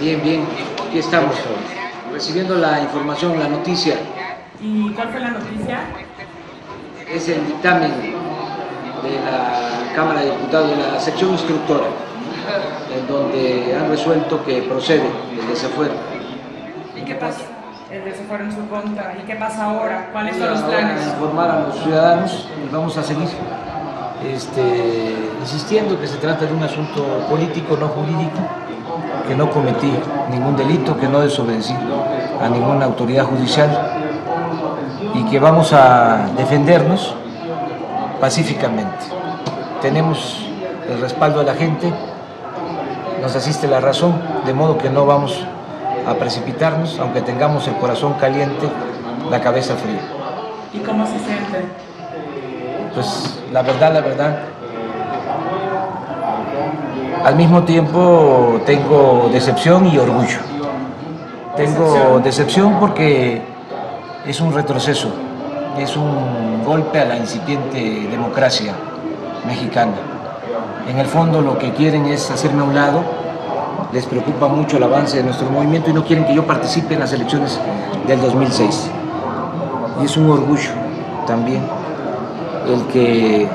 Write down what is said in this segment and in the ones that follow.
Bien, bien, aquí estamos recibiendo la información, la noticia. ¿Y cuál fue la noticia? Es el dictamen de la Cámara de Diputados de la sección instructora, en donde han resuelto que procede el desafuero. ¿Y qué pasa? El desafuero en su contra. ¿Y qué pasa ahora? ¿Cuáles son los Ahora planes? informar a los ciudadanos y vamos a seguir este, insistiendo que se trata de un asunto político, no jurídico, que no cometí ningún delito, que no desobedecí a ninguna autoridad judicial y que vamos a defendernos pacíficamente. Tenemos el respaldo de la gente, nos asiste la razón, de modo que no vamos a precipitarnos, aunque tengamos el corazón caliente, la cabeza fría. ¿Y cómo se siente? Pues la verdad, la verdad, al mismo tiempo tengo decepción y orgullo. Tengo decepción porque es un retroceso, es un golpe a la incipiente democracia mexicana. En el fondo lo que quieren es hacerme a un lado, les preocupa mucho el avance de nuestro movimiento y no quieren que yo participe en las elecciones del 2006. Y es un orgullo también el que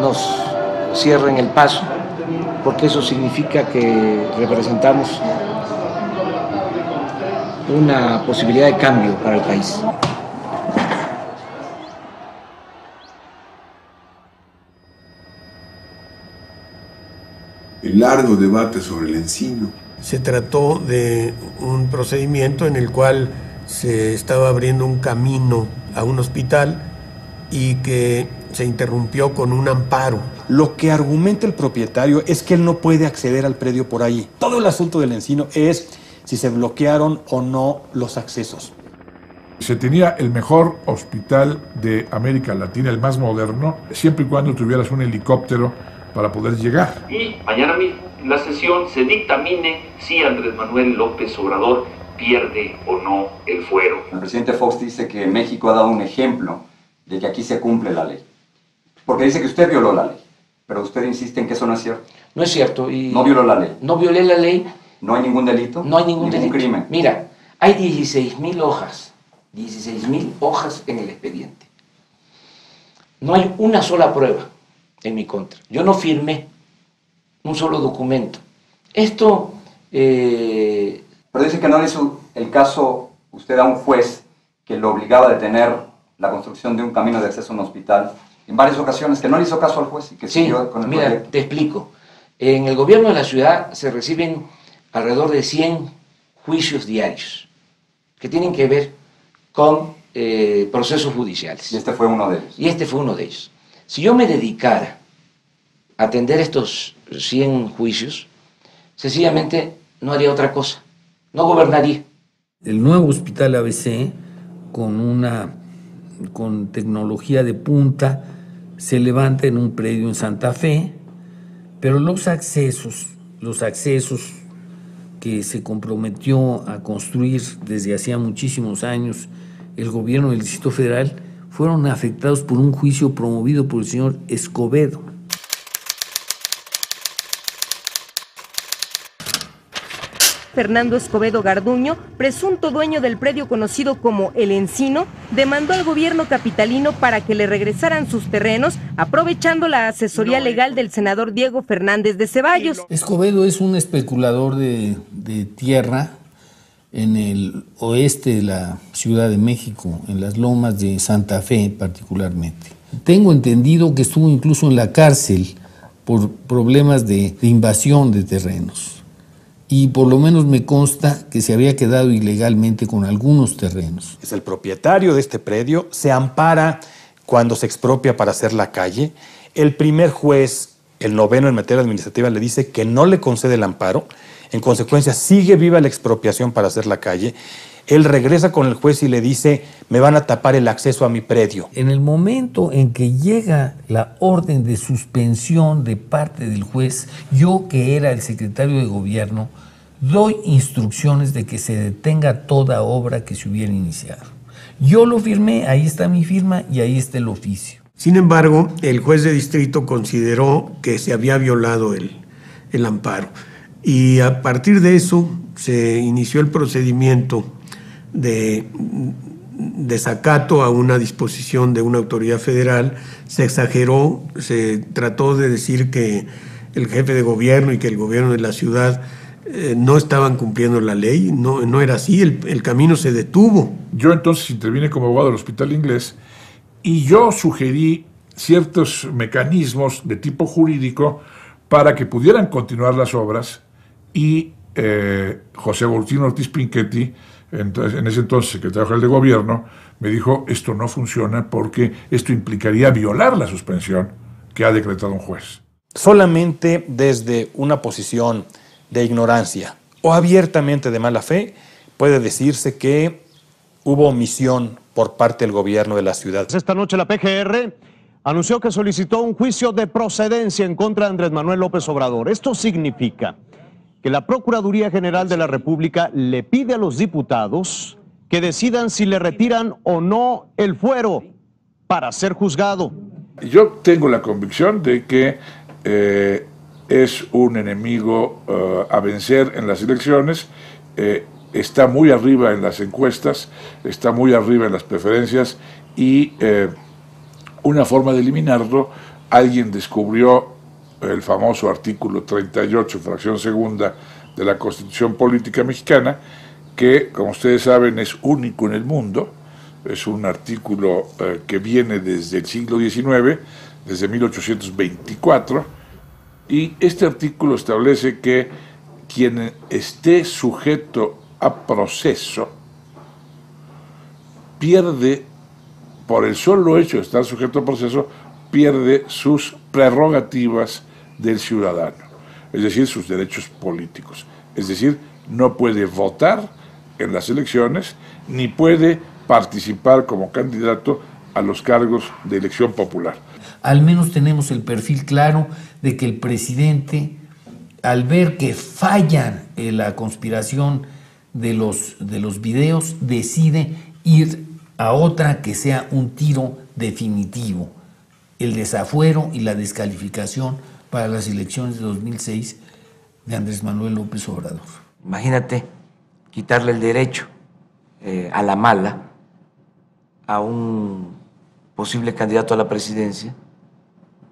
nos cierren el paso, porque eso significa que representamos una posibilidad de cambio para el país. El largo debate sobre el encino. Se trató de un procedimiento en el cual se estaba abriendo un camino a un hospital y que se interrumpió con un amparo. Lo que argumenta el propietario es que él no puede acceder al predio por ahí. Todo el asunto del encino es si se bloquearon o no los accesos. Se tenía el mejor hospital de América Latina, el más moderno, siempre y cuando tuvieras un helicóptero para poder llegar. Y mañana mismo en la sesión se dictamine si Andrés Manuel López Obrador pierde o no el fuero. El presidente Fox dice que México ha dado un ejemplo de que aquí se cumple la ley. Porque dice que usted violó la ley, pero usted insiste en que eso no es cierto. No es cierto. Y No violó la ley. no violé la ley, No hay ningún delito. no hay ningún, delito. crimen. Mira, hay 16 mil hojas, 16 mil hojas en el expediente. No hay una sola prueba en mi contra. Yo no firmé un solo documento. Esto, eh, Pero dice que no le hizo el caso usted a un juez que lo obligaba a detener la construcción de un camino de acceso a un hospital en varias ocasiones, que no le hizo caso al juez y que sí, siguió con el mira, proyecto. te explico. En el gobierno de la ciudad se reciben alrededor de 100 juicios diarios que tienen que ver con eh, procesos judiciales. Y este fue uno de ellos. Y este fue uno de ellos. Si yo me dedicara a atender estos 100 juicios, sencillamente no haría otra cosa, no gobernaría. El nuevo hospital ABC, con una con tecnología de punta, se levanta en un predio en Santa Fe, pero los accesos, los accesos que se comprometió a construir desde hacía muchísimos años el gobierno del Distrito Federal fueron afectados por un juicio promovido por el señor Escobedo. Fernando Escobedo Garduño, presunto dueño del predio conocido como El Encino, demandó al gobierno capitalino para que le regresaran sus terrenos, aprovechando la asesoría legal del senador Diego Fernández de Ceballos. Escobedo es un especulador de, de tierra en el oeste de la Ciudad de México, en las lomas de Santa Fe particularmente. Tengo entendido que estuvo incluso en la cárcel por problemas de, de invasión de terrenos y por lo menos me consta que se había quedado ilegalmente con algunos terrenos. El propietario de este predio, se ampara cuando se expropia para hacer la calle. El primer juez, el noveno en materia administrativa, le dice que no le concede el amparo. En consecuencia, sigue viva la expropiación para hacer la calle. Él regresa con el juez y le dice, me van a tapar el acceso a mi predio. En el momento en que llega la orden de suspensión de parte del juez, yo que era el secretario de gobierno, doy instrucciones de que se detenga toda obra que se hubiera iniciado. Yo lo firmé, ahí está mi firma y ahí está el oficio. Sin embargo, el juez de distrito consideró que se había violado el, el amparo y a partir de eso se inició el procedimiento de desacato a una disposición de una autoridad federal, se exageró, se trató de decir que el jefe de gobierno y que el gobierno de la ciudad eh, no estaban cumpliendo la ley, no, no era así, el, camino se detuvo. Yo entonces intervine como abogado del hospital inglés y yo sugerí ciertos mecanismos de tipo jurídico para que pudieran continuar las obras y eh, José Agustín Ortiz Pinchetti, entonces, en ese entonces secretario general de gobierno, me dijo, esto no funciona porque esto implicaría violar la suspensión que ha decretado un juez. Solamente desde una posición de ignorancia o abiertamente de mala fe puede decirse que hubo omisión por parte del gobierno de la ciudad. Esta noche la PGR anunció que solicitó un juicio de procedencia en contra de Andrés Manuel López Obrador. Esto significa que la Procuraduría General de la República le pide a los diputados que decidan si le retiran o no el fuero para ser juzgado. Yo tengo la convicción de que eh, es un enemigo uh, a vencer en las elecciones, eh, está muy arriba en las encuestas, está muy arriba en las preferencias y eh, una forma de eliminarlo, alguien descubrió el famoso artículo 38, fracción segunda de la Constitución Política Mexicana, que, como ustedes saben, es único en el mundo, es un artículo eh, que viene desde el siglo XIX, desde 1824, y este artículo establece que quien esté sujeto a proceso pierde, por el solo hecho de estar sujeto a proceso, pierde sus prerrogativas del ciudadano, es decir, sus derechos políticos. Es decir, no puede votar en las elecciones ni puede participar como candidato a los cargos de elección popular. Al menos tenemos el perfil claro de que el presidente, al ver que fallan en la conspiración de los, de los videos, decide ir a otra que sea un tiro definitivo, el desafuero y la descalificación para las elecciones de 2006 de Andrés Manuel López Obrador. Imagínate quitarle el derecho eh, a la mala a un posible candidato a la presidencia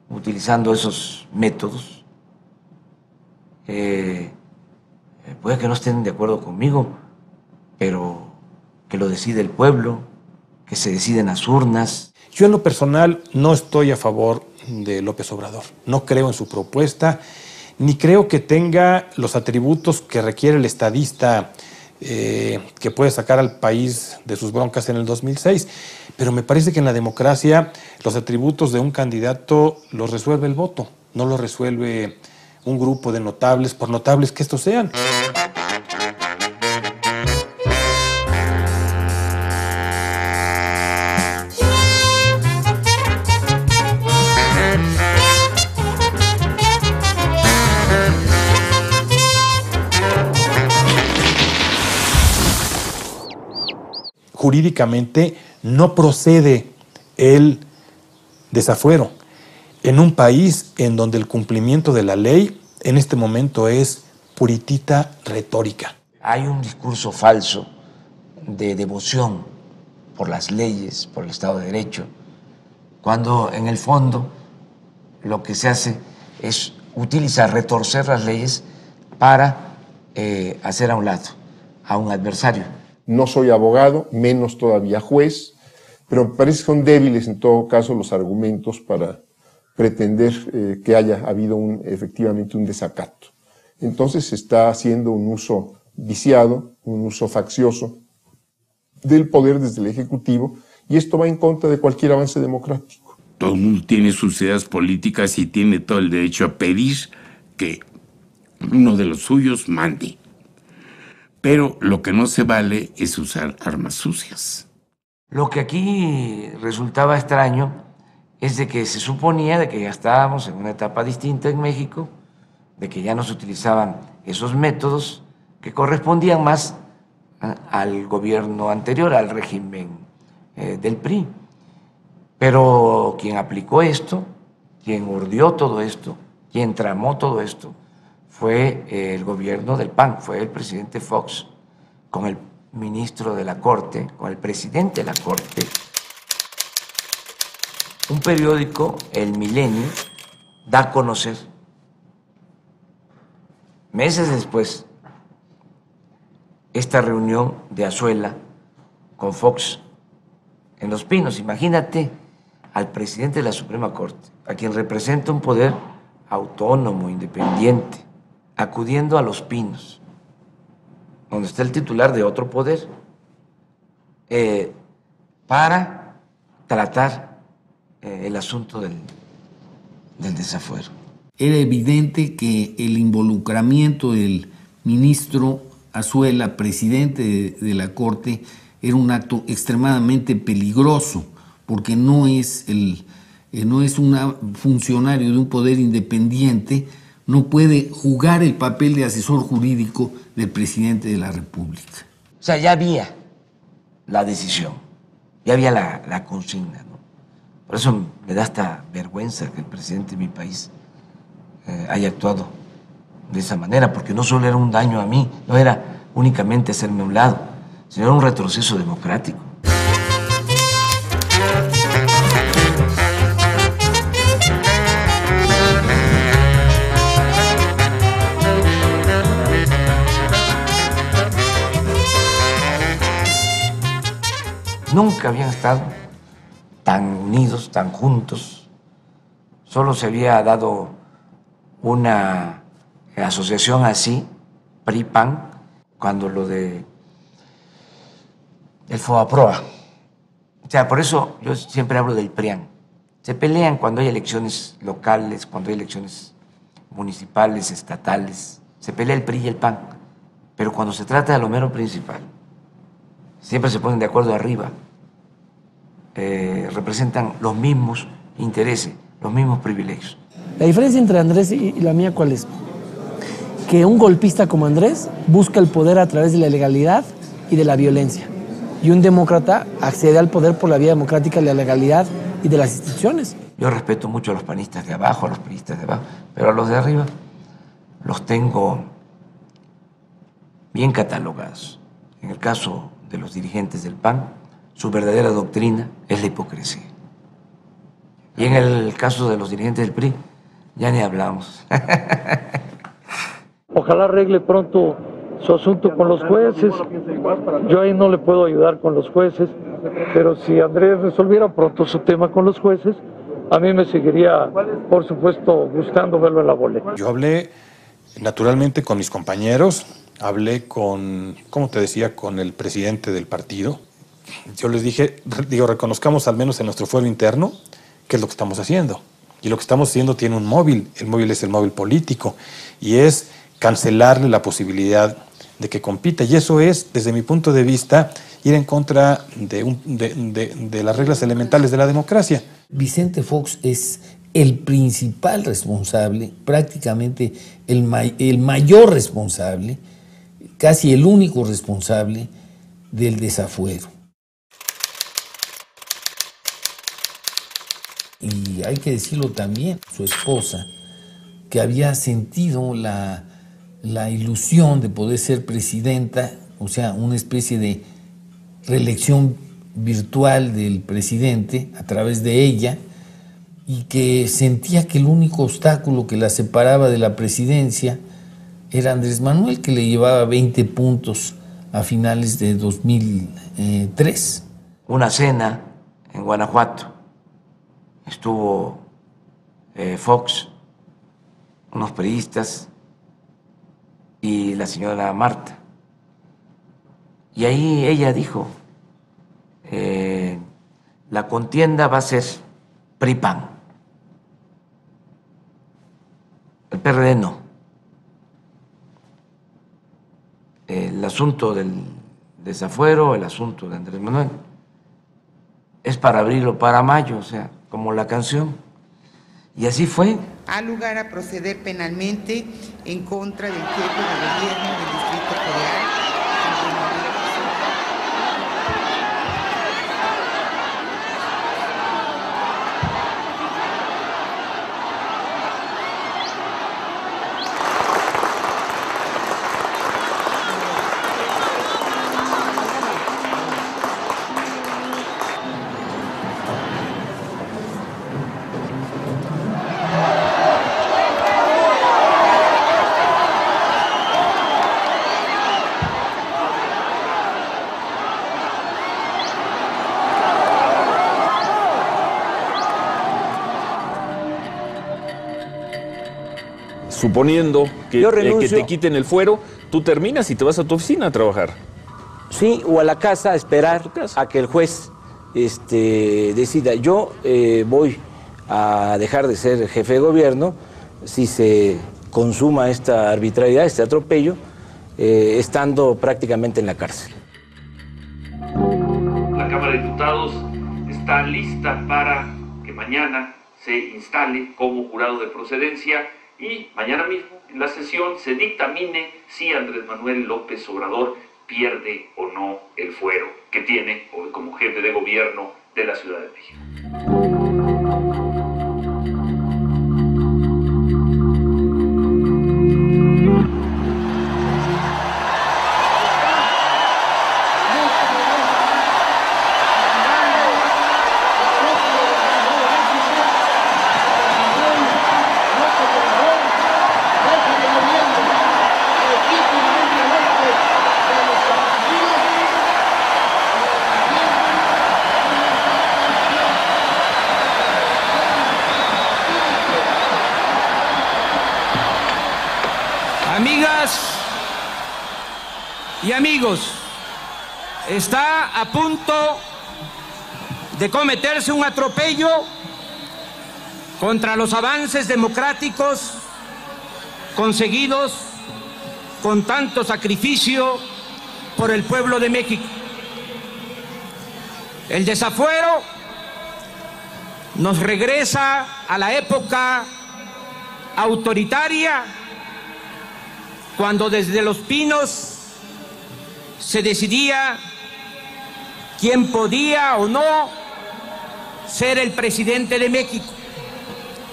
utilizando esos métodos. Eh, puede que no estén de acuerdo conmigo, pero que lo decide el pueblo, que se deciden las urnas. Yo en lo personal no estoy a favor de López Obrador. No creo en su propuesta, ni creo que tenga los atributos que requiere el estadista eh, que puede sacar al país de sus broncas en el 2006. Pero me parece que en la democracia los atributos de un candidato los resuelve el voto, no los resuelve un grupo de notables, por notables que estos sean. Jurídicamente no procede el desafuero en un país en donde el cumplimiento de la ley en este momento es puritita retórica. Hay un discurso falso de devoción por las leyes, por el Estado de Derecho, cuando en el fondo lo que se hace es utilizar, retorcer las leyes para eh, hacer a un lado a un adversario. No soy abogado, menos todavía juez, pero parece que son débiles en todo caso los argumentos para pretender eh, que haya habido un, efectivamente un desacato. Entonces se está haciendo un uso viciado, un uso faccioso del poder desde el Ejecutivo y esto va en contra de cualquier avance democrático. Todo el mundo tiene sus ideas políticas y tiene todo el derecho a pedir que uno de los suyos mande Pero lo que no se vale es usar armas sucias. Lo que aquí resultaba extraño es de que se suponía de que ya estábamos en una etapa distinta en México, de que ya no se utilizaban esos métodos que correspondían más al gobierno anterior, al régimen eh, del PRI. Pero quien aplicó esto, quien urdió todo esto, quien tramó todo esto, fue el gobierno del PAN, fue el presidente Fox, con el ministro de la Corte, con el presidente de la Corte. Un periódico, El Milenio, da a conocer, meses después, esta reunión de Azuela con Fox en Los Pinos. Imagínate al presidente de la Suprema Corte, a quien representa un poder autónomo, independiente, acudiendo a Los Pinos, donde está el titular de otro poder, eh, para tratar eh, el asunto del, desafuero. Era evidente que el involucramiento del ministro Azuela, presidente de, de la Corte, era un acto extremadamente peligroso, porque no es, el, eh, no es un funcionario de un poder independiente, no puede jugar el papel de asesor jurídico del presidente de la República. O sea, ya había la decisión, ya había la, consigna. ¿no? Por eso me da hasta vergüenza que el presidente de mi país eh, haya actuado de esa manera, porque no solo era un daño a mí, no era únicamente hacerme a un lado, sino era un retroceso democrático. Nunca habían estado tan unidos, tan juntos. Solo se había dado una asociación así, PRI-PAN, cuando lo de el FOAPROA. O sea, por eso yo siempre hablo del PRIAN. Se pelean cuando hay elecciones locales, cuando hay elecciones municipales, estatales. Se pelea el PRI y el PAN. Pero cuando se trata de lo mero principal, siempre se ponen de acuerdo arriba. Eh, representan los mismos intereses, los mismos privilegios. La diferencia entre Andrés y la mía, ¿cuál es? Que un golpista como Andrés busca el poder a través de la legalidad y de la violencia. Y un demócrata accede al poder por la vía democrática, de la legalidad y de las instituciones. Yo respeto mucho a los panistas de abajo, a los periodistas de abajo, pero a los de arriba los tengo bien catalogados. En el caso de los dirigentes del PAN, su verdadera doctrina es la hipocresía. Y en el caso de los dirigentes del PRI, ya ni hablamos. Ojalá arregle pronto su asunto con los jueces. Yo ahí no le puedo ayudar con los jueces, pero si Andrés resolviera pronto su tema con los jueces, a mí me seguiría, por supuesto, gustando verlo en la boleta. Yo hablé naturalmente con mis compañeros, hablé con, como te decía, con el presidente del partido. Yo les dije, digo, reconozcamos al menos en nuestro fuero interno qué es lo que estamos haciendo. Y lo que estamos haciendo tiene un móvil, el móvil es el móvil político, y es cancelarle la posibilidad de que compita. Y eso es, desde mi punto de vista, ir en contra de, las reglas elementales de la democracia. Vicente Fox es el principal responsable, prácticamente el, el mayor responsable, casi el único responsable del desafuero. Y hay que decirlo también, su esposa, que había sentido la, la ilusión de poder ser presidenta, o sea, una especie de reelección virtual del presidente a través de ella, y que sentía que el único obstáculo que la separaba de la presidencia era Andrés Manuel, que le llevaba 20 puntos a finales de 2003. Una cena en Guanajuato. Estuvo eh, Fox, unos periodistas y la señora Marta. Y ahí ella dijo, eh, la contienda va a ser PRIPAN. El PRD no. La asunto del desafuero, el asunto de Andrés Manuel, es para abril o para mayo, o sea, como la canción. Y así fue. Ha lugar a proceder penalmente en contra del jefe de gobierno del Distrito Federal. Suponiendo que, Yo eh, que te quiten el fuero, tú terminas y te vas a tu oficina a trabajar. Sí, o a la casa a esperar a que el juez este, decida. Yo eh, voy a dejar de ser jefe de gobierno si se consuma esta arbitrariedad, este atropello, eh, estando prácticamente en la cárcel. La Cámara de Diputados está lista para que mañana se instale como jurado de procedencia y mañana mismo en la sesión se dictamine si Andrés Manuel López Obrador pierde o no el fuero que tiene hoy como jefe de gobierno de la Ciudad de México. Amigos, está a punto de cometerse un atropello contra los avances democráticos conseguidos con tanto sacrificio por el pueblo de México. El desafuero nos regresa a la época autoritaria cuando desde los pinos se decidía quién podía o no ser el presidente de México,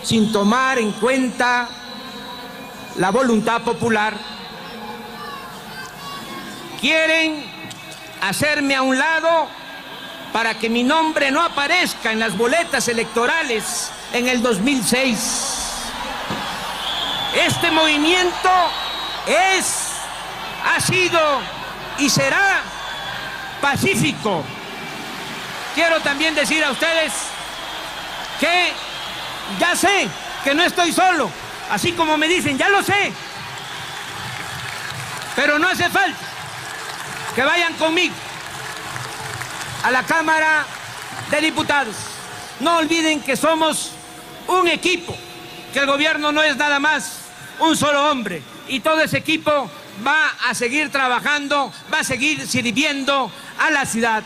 sin tomar en cuenta la voluntad popular. Quieren hacerme a un lado para que mi nombre no aparezca en las boletas electorales en el 2006. Este movimiento es, ha sido y será pacífico. Quiero también decir a ustedes que ya sé que no estoy solo, así como me dicen, ya lo sé, pero no hace falta que vayan conmigo a la Cámara de Diputados. No olviden que somos un equipo, que el gobierno no es nada más un solo hombre y todo ese equipo va a seguir trabajando, va a seguir sirviendo a la ciudad.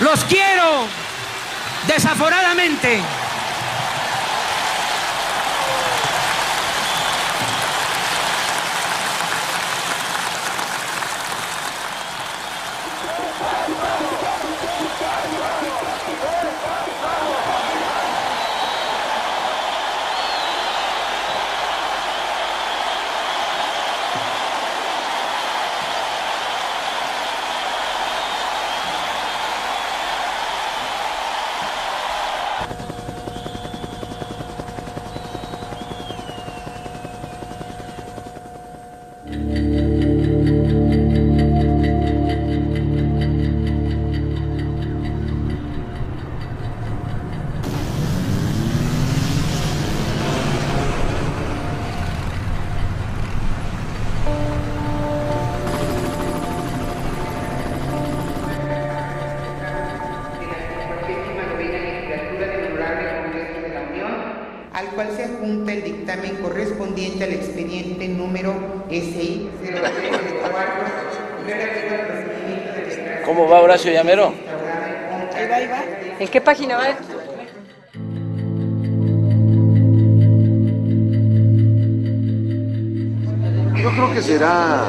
Los quiero desaforadamente. Qué página va? Yo creo que será.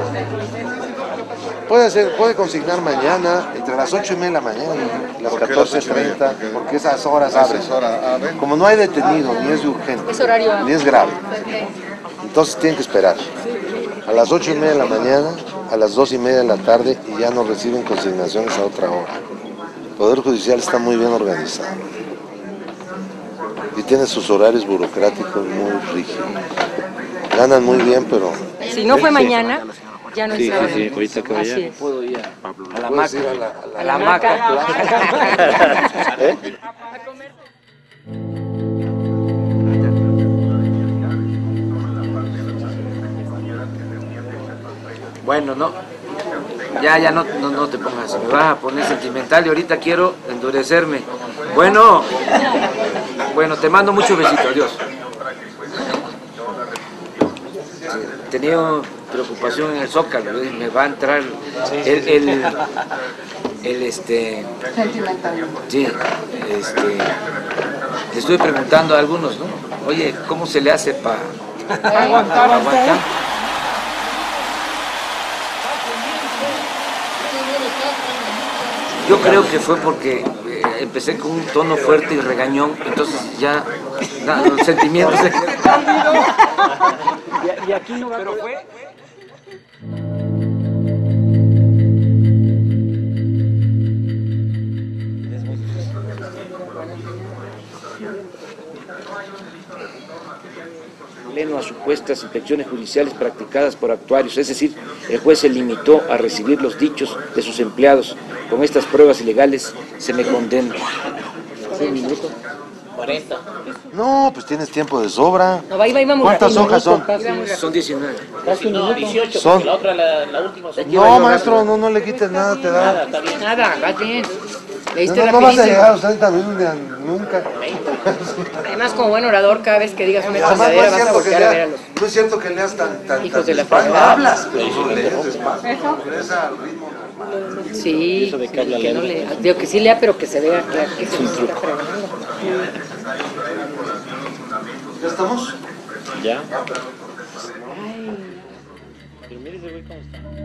Puede ser, puede consignar mañana, entre las 8 y media de la mañana y las 14.30, porque esas horas abren. Como no hay detenido, ni es de urgente, ni es grave, entonces tienen que esperar. A las 8 y media de la mañana, a las 2 y media de la tarde y ya no reciben consignaciones a otra hora. El Poder Judicial está muy bien organizado y tiene sus horarios burocráticos muy rígidos. Ganan muy bien, pero Si no fue mañana, ya no Sí, es sí, sí, ahorita que Así vaya. es. Puedo ir a, a la maca. ir a la- A la maca. ¿Eh? Bueno, no. Ya, ya no, no, no te pongas. Me vas a poner sentimental y ahorita quiero endurecerme. Bueno. Bueno, te mando muchos besitos. Adiós. Tenía preocupación en el zócalo. Me va a entrar el, el, el, este. Sí, este. Le estoy preguntando a algunos, ¿no? Oye, ¿cómo se le hace para Aguantar, Yo creo que fue porque eh, empecé con un tono fuerte y regañón, entonces ya na- los sentimientos se Y aquí no Pero fue. pleno a supuestas inspecciones judiciales practicadas por actuarios, es decir, el juez se limitó a recibir los dichos de sus empleados. Con estas pruebas ilegales se me condena. ¿Un minuto? 40. No, pues tienes tiempo de sobra. No, va, ¿Cuántas rápido. hojas son? Son 19. Casi un No, minuto. 18, Son- porque la otra, la, la última. No, maestro, no, no le quites nada, te da. está bien. Nada, vas bien. No, Leíste no, no vas a llegar a los 30 minutos ni- nunca. Además, como buen orador, cada vez que digas una chingadera es, vas a cierto que voltear a ver a leas, los... no es cierto que leas tan, tan, Hijos tan de la. Hablas, pero no lees despacio. Lees al ritmo Sí, que no lea. Digo que sí lea, pero que se vea que, que se está fregando. ¿Ya estamos? Ya. Quedó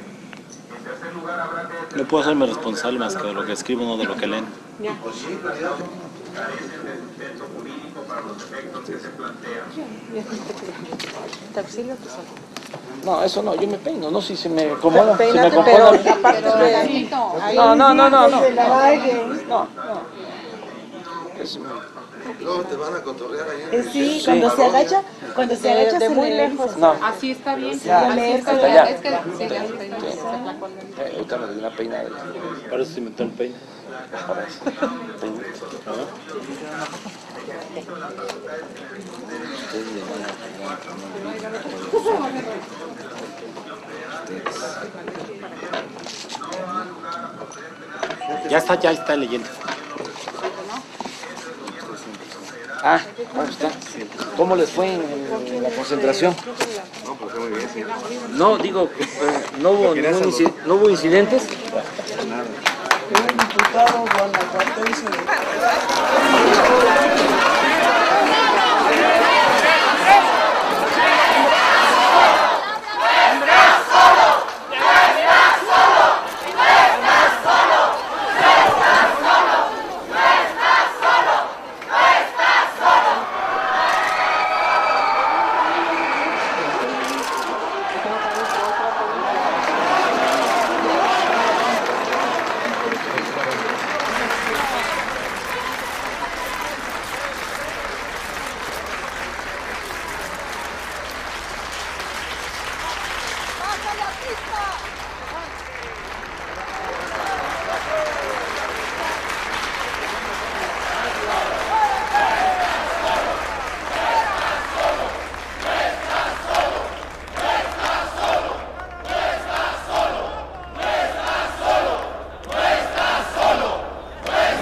No puedo hacerme responsable más que de lo que escribo, no de lo que leen. Pues. No, eso no, yo me peino, no, si se me acomoda, si me acomoda. pero aparte de- No, no, no, no, no. No, Luego te van a cotorrear ahí. en el- Sí, cuando se agacha, cuando se De- agacha de se muy le- lejos. No. Así está bien. Ya, Así está hasta bien. allá. Es que sí, ya está bien. Eh, ahorita me doy una peinada. Para eso se inventó el peine. Para eso. Ya está, ya está leyendo. Ah, ¿cómo está? ¿Cómo les fue en, en la concentración? No, pues muy bien, sí. No, digo, eh, no, hubo ningún inci- no hubo incidentes. Diputado guanajuatense. ¡Andrés solo!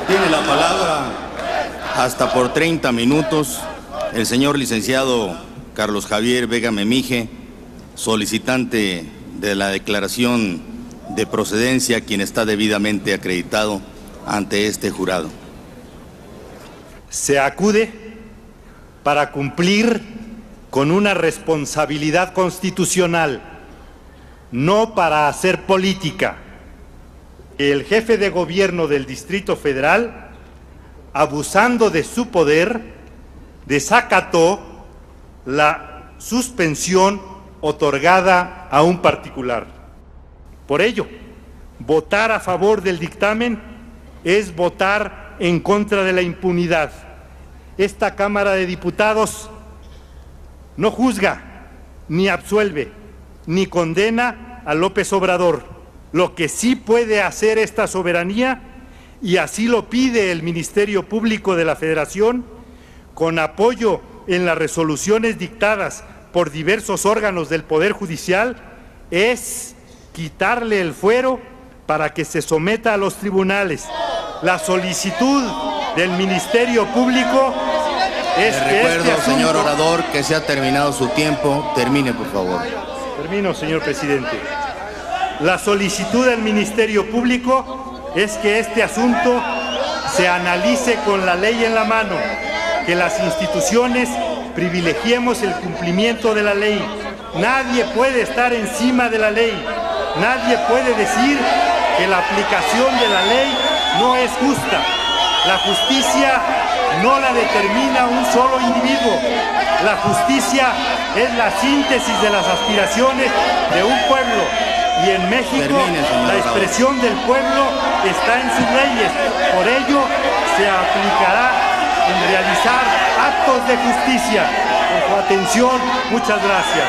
Tiene la palabra hasta por 30 minutos el señor licenciado Carlos Javier Vega Memije, solicitante de la declaración de procedencia, quien está debidamente acreditado ante este jurado. Se acude para cumplir con una responsabilidad constitucional, no para hacer política. El jefe de gobierno del Distrito Federal, abusando de su poder, desacató la suspensión otorgada a un particular. Por ello, votar a favor del dictamen es votar en contra de la impunidad. Esta Cámara de Diputados no juzga, ni absuelve, ni condena a López Obrador. Lo que sí puede hacer esta soberanía, y así lo pide el Ministerio Público de la Federación, con apoyo en las resoluciones dictadas por diversos órganos del Poder Judicial, es quitarle el fuero para que se someta a los tribunales. La solicitud del Ministerio Público es Le que recuerdo, este asunto... señor orador, que se ha terminado su tiempo. Termine, por favor. Termino, señor presidente. La solicitud del Ministerio Público es que este asunto se analice con la ley en la mano, que las instituciones privilegiemos el cumplimiento de la ley. Nadie puede estar encima de la ley. Nadie puede decir que la aplicación de la ley no es justa. La justicia no la determina un solo individuo. La justicia es la síntesis de las aspiraciones de un pueblo. Y en México la expresión del pueblo está en sus leyes. Por ello se aplicará en realizar actos de justicia. Por su atención, muchas gracias.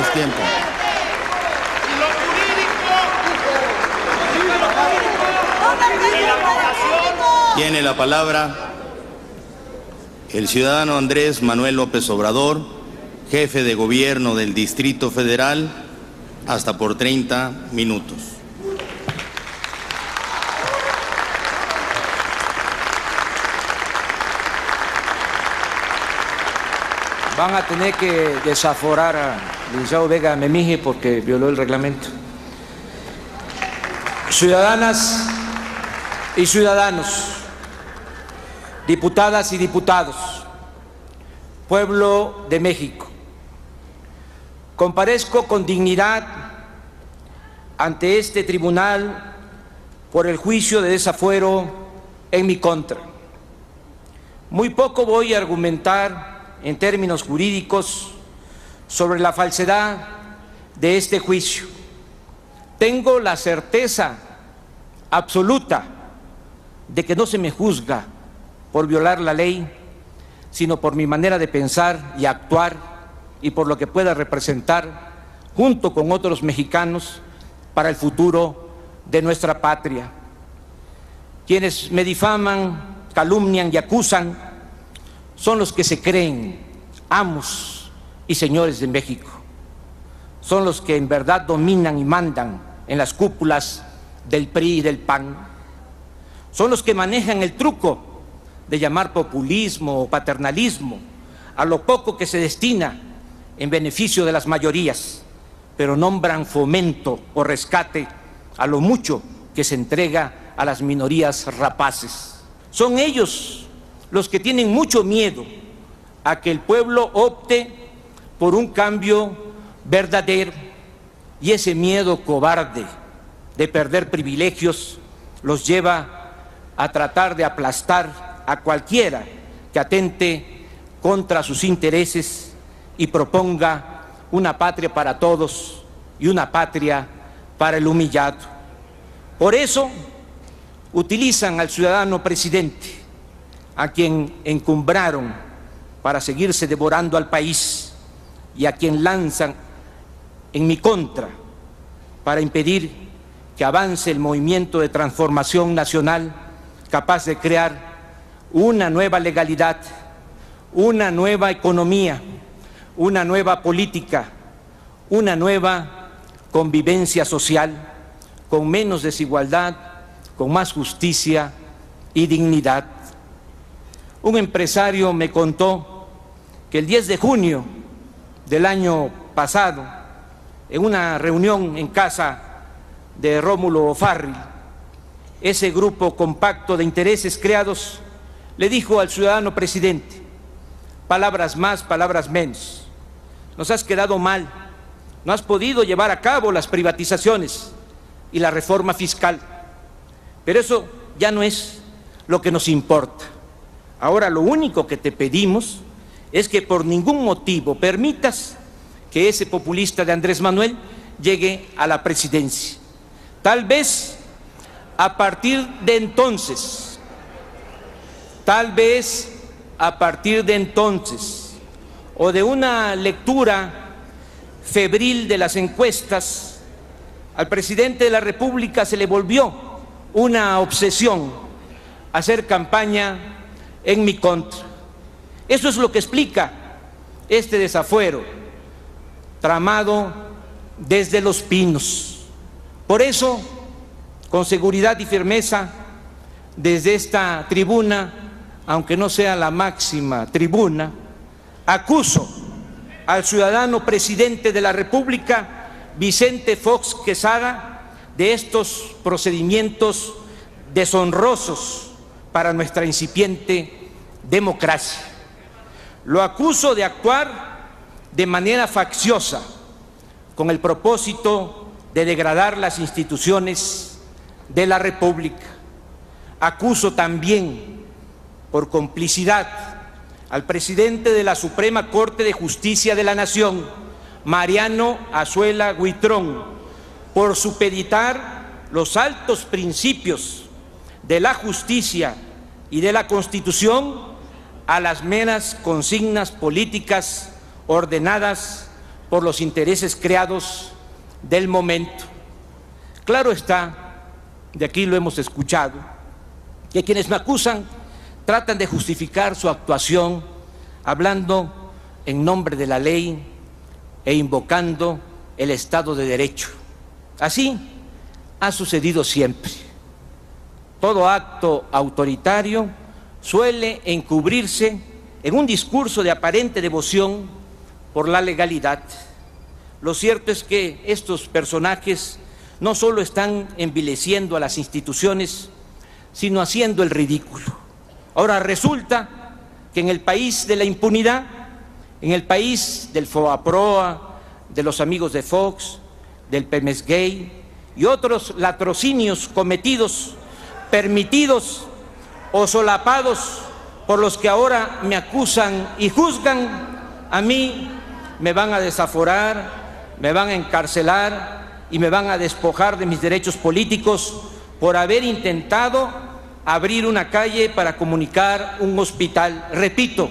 Es tiempo. Tiene la palabra el ciudadano Andrés Manuel López Obrador, jefe de gobierno del Distrito Federal, hasta por 30 minutos. Van a tener que desaforar a licenciado Vega Memije porque violó el reglamento. Ciudadanas y ciudadanos, diputadas y diputados, pueblo de México, comparezco con dignidad ante este tribunal por el juicio de desafuero en mi contra. Muy poco voy a argumentar en términos jurídicos sobre la falsedad de este juicio. Tengo la certeza absoluta de que no se me juzga por violar la ley, sino por mi manera de pensar y actuar y por lo que pueda representar junto con otros mexicanos para el futuro de nuestra patria. Quienes me difaman, calumnian y acusan son los que se creen amos y señores de México. Son los que en verdad dominan y mandan en las cúpulas del PRI y del PAN. Son los que manejan el truco de llamar populismo o paternalismo a lo poco que se destina en beneficio de las mayorías, pero nombran fomento o rescate a lo mucho que se entrega a las minorías rapaces. Son ellos los que tienen mucho miedo a que el pueblo opte por un cambio verdadero y ese miedo cobarde de perder privilegios los lleva a tratar de aplastar a cualquiera que atente contra sus intereses y proponga una patria para todos y una patria para el humillado. Por eso utilizan al ciudadano presidente, a quien encumbraron para seguirse devorando al país y a quien lanzan en mi contra para impedir que avance el movimiento de transformación nacional capaz de crear una nueva legalidad, una nueva economía, una nueva política, una nueva convivencia social con menos desigualdad, con más justicia y dignidad. Un empresario me contó que el 10 de junio del año pasado, en una reunión en casa de Rómulo Farri, ese grupo compacto de intereses creados le dijo al ciudadano presidente, palabras más, palabras menos, nos has quedado mal, no has podido llevar a cabo las privatizaciones y la reforma fiscal, pero eso ya no es lo que nos importa. Ahora lo único que te pedimos es que por ningún motivo permitas que ese populista de Andrés Manuel llegue a la presidencia. Tal vez a partir de entonces, tal vez a partir de entonces, o de una lectura febril de las encuestas, al presidente de la República se le volvió una obsesión hacer campaña en mi contra. Eso es lo que explica este desafuero tramado desde los pinos. Por eso, con seguridad y firmeza, desde esta tribuna, aunque no sea la máxima tribuna, acuso al ciudadano presidente de la República, Vicente Fox Quesada, de estos procedimientos deshonrosos para nuestra incipiente democracia. Lo acuso de actuar de manera facciosa con el propósito de degradar las instituciones de la República. Acuso también por complicidad al presidente de la Suprema Corte de Justicia de la Nación, Mariano Azuela Huitrón, por supeditar los altos principios de la justicia y de la Constitución a las meras consignas políticas ordenadas por los intereses creados del momento. Claro está, de aquí lo hemos escuchado, que quienes me acusan tratan de justificar su actuación hablando en nombre de la ley e invocando el Estado de Derecho. Así ha sucedido siempre. Todo acto autoritario suele encubrirse en un discurso de aparente devoción por la legalidad. Lo cierto es que estos personajes no solo están envileciendo a las instituciones, sino haciendo el ridículo. Ahora resulta que en el país de la impunidad, en el país del FOAPROA, de los amigos de Fox, del Pemes Gay y otros latrocinios cometidos, permitidos o solapados por los que ahora me acusan y juzgan, a mí me van a desaforar, me van a encarcelar y me van a despojar de mis derechos políticos por haber intentado abrir una calle para comunicar un hospital. Repito,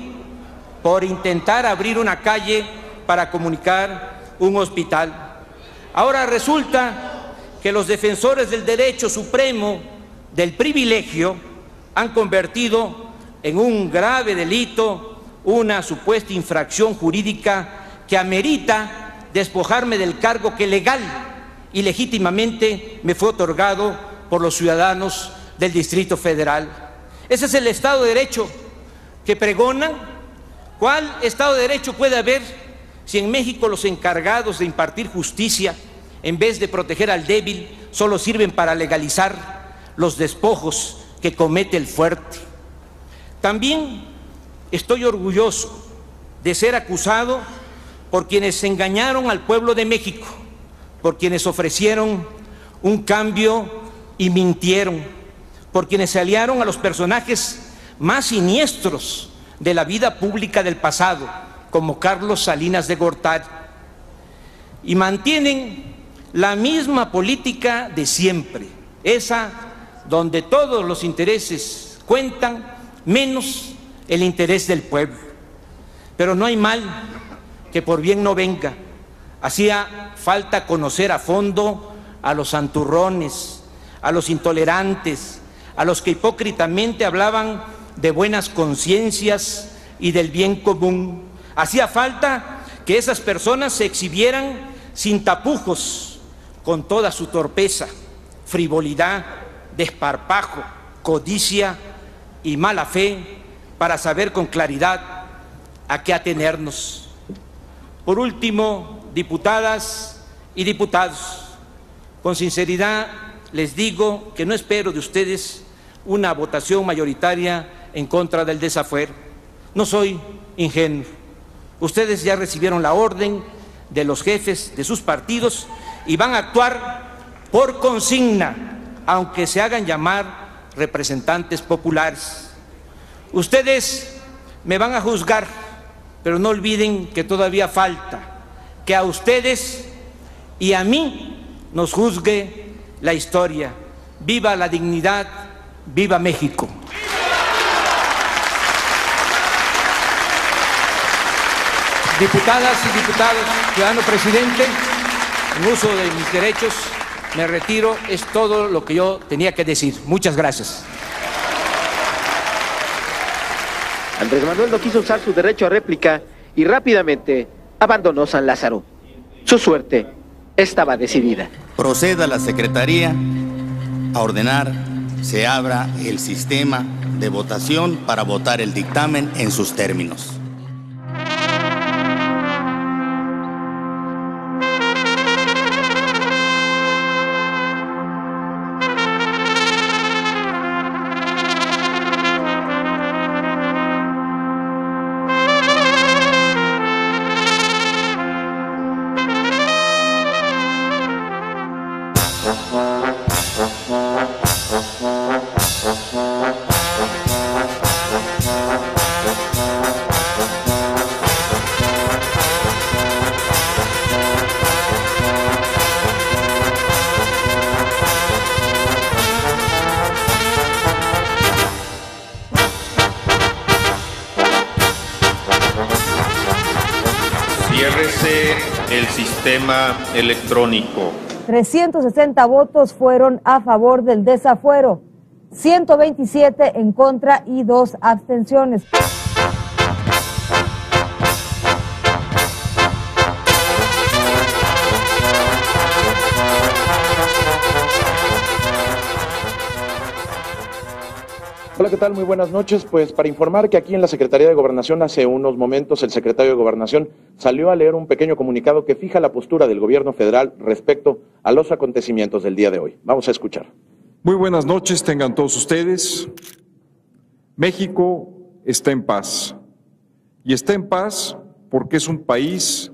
por intentar abrir una calle para comunicar un hospital. Ahora resulta que los defensores del derecho supremo del privilegio han convertido en un grave delito una supuesta infracción jurídica que amerita despojarme del cargo que legal y legítimamente me fue otorgado por los ciudadanos del Distrito Federal. Ese es el Estado de Derecho que pregonan. ¿Cuál Estado de Derecho puede haber si en México los encargados de impartir justicia, en vez de proteger al débil, solo sirven para legalizar los despojos que comete el fuerte? También estoy orgulloso de ser acusado por quienes engañaron al pueblo de México, por quienes ofrecieron un cambio y mintieron, por quienes se aliaron a los personajes más siniestros de la vida pública del pasado, como Carlos Salinas de Gortari, y mantienen la misma política de siempre, esa donde todos los intereses cuentan, menos el interés del pueblo. Pero no hay mal que por bien no venga. Hacía falta conocer a fondo a los santurrones, a los intolerantes, a los que hipócritamente hablaban de buenas conciencias y del bien común. Hacía falta que esas personas se exhibieran sin tapujos, con toda su torpeza, frivolidad desparpajo, codicia y mala fe para saber con claridad a qué atenernos. Por último, diputadas y diputados, con sinceridad les digo que no espero de ustedes una votación mayoritaria en contra del desafuero. No soy ingenuo. Ustedes ya recibieron la orden de los jefes de sus partidos y van a actuar por consigna, aunque se hagan llamar representantes populares. Ustedes me van a juzgar, pero no olviden que todavía falta que a ustedes y a mí nos juzgue la historia. Viva la dignidad, viva México. Diputadas y diputados, ciudadano presidente, en uso de mis derechos, me retiro. Es todo lo que yo tenía que decir. Muchas gracias. Andrés Manuel no quiso usar su derecho a réplica y rápidamente abandonó San Lázaro. Su suerte estaba decidida. Proceda la Secretaría a ordenar se abra el sistema de votación para votar el dictamen en sus términos. Electrónico. 360 votos fueron a favor del desafuero, 127 en contra y dos abstenciones. Hola, ¿qué tal? Muy buenas noches. Pues para informar que aquí en la Secretaría de Gobernación hace unos momentos el secretario de Gobernación salió a leer un pequeño comunicado que fija la postura del gobierno federal respecto a los acontecimientos del día de hoy. Vamos a escuchar. Muy buenas noches, tengan todos ustedes. México está en paz. Y está en paz porque es un país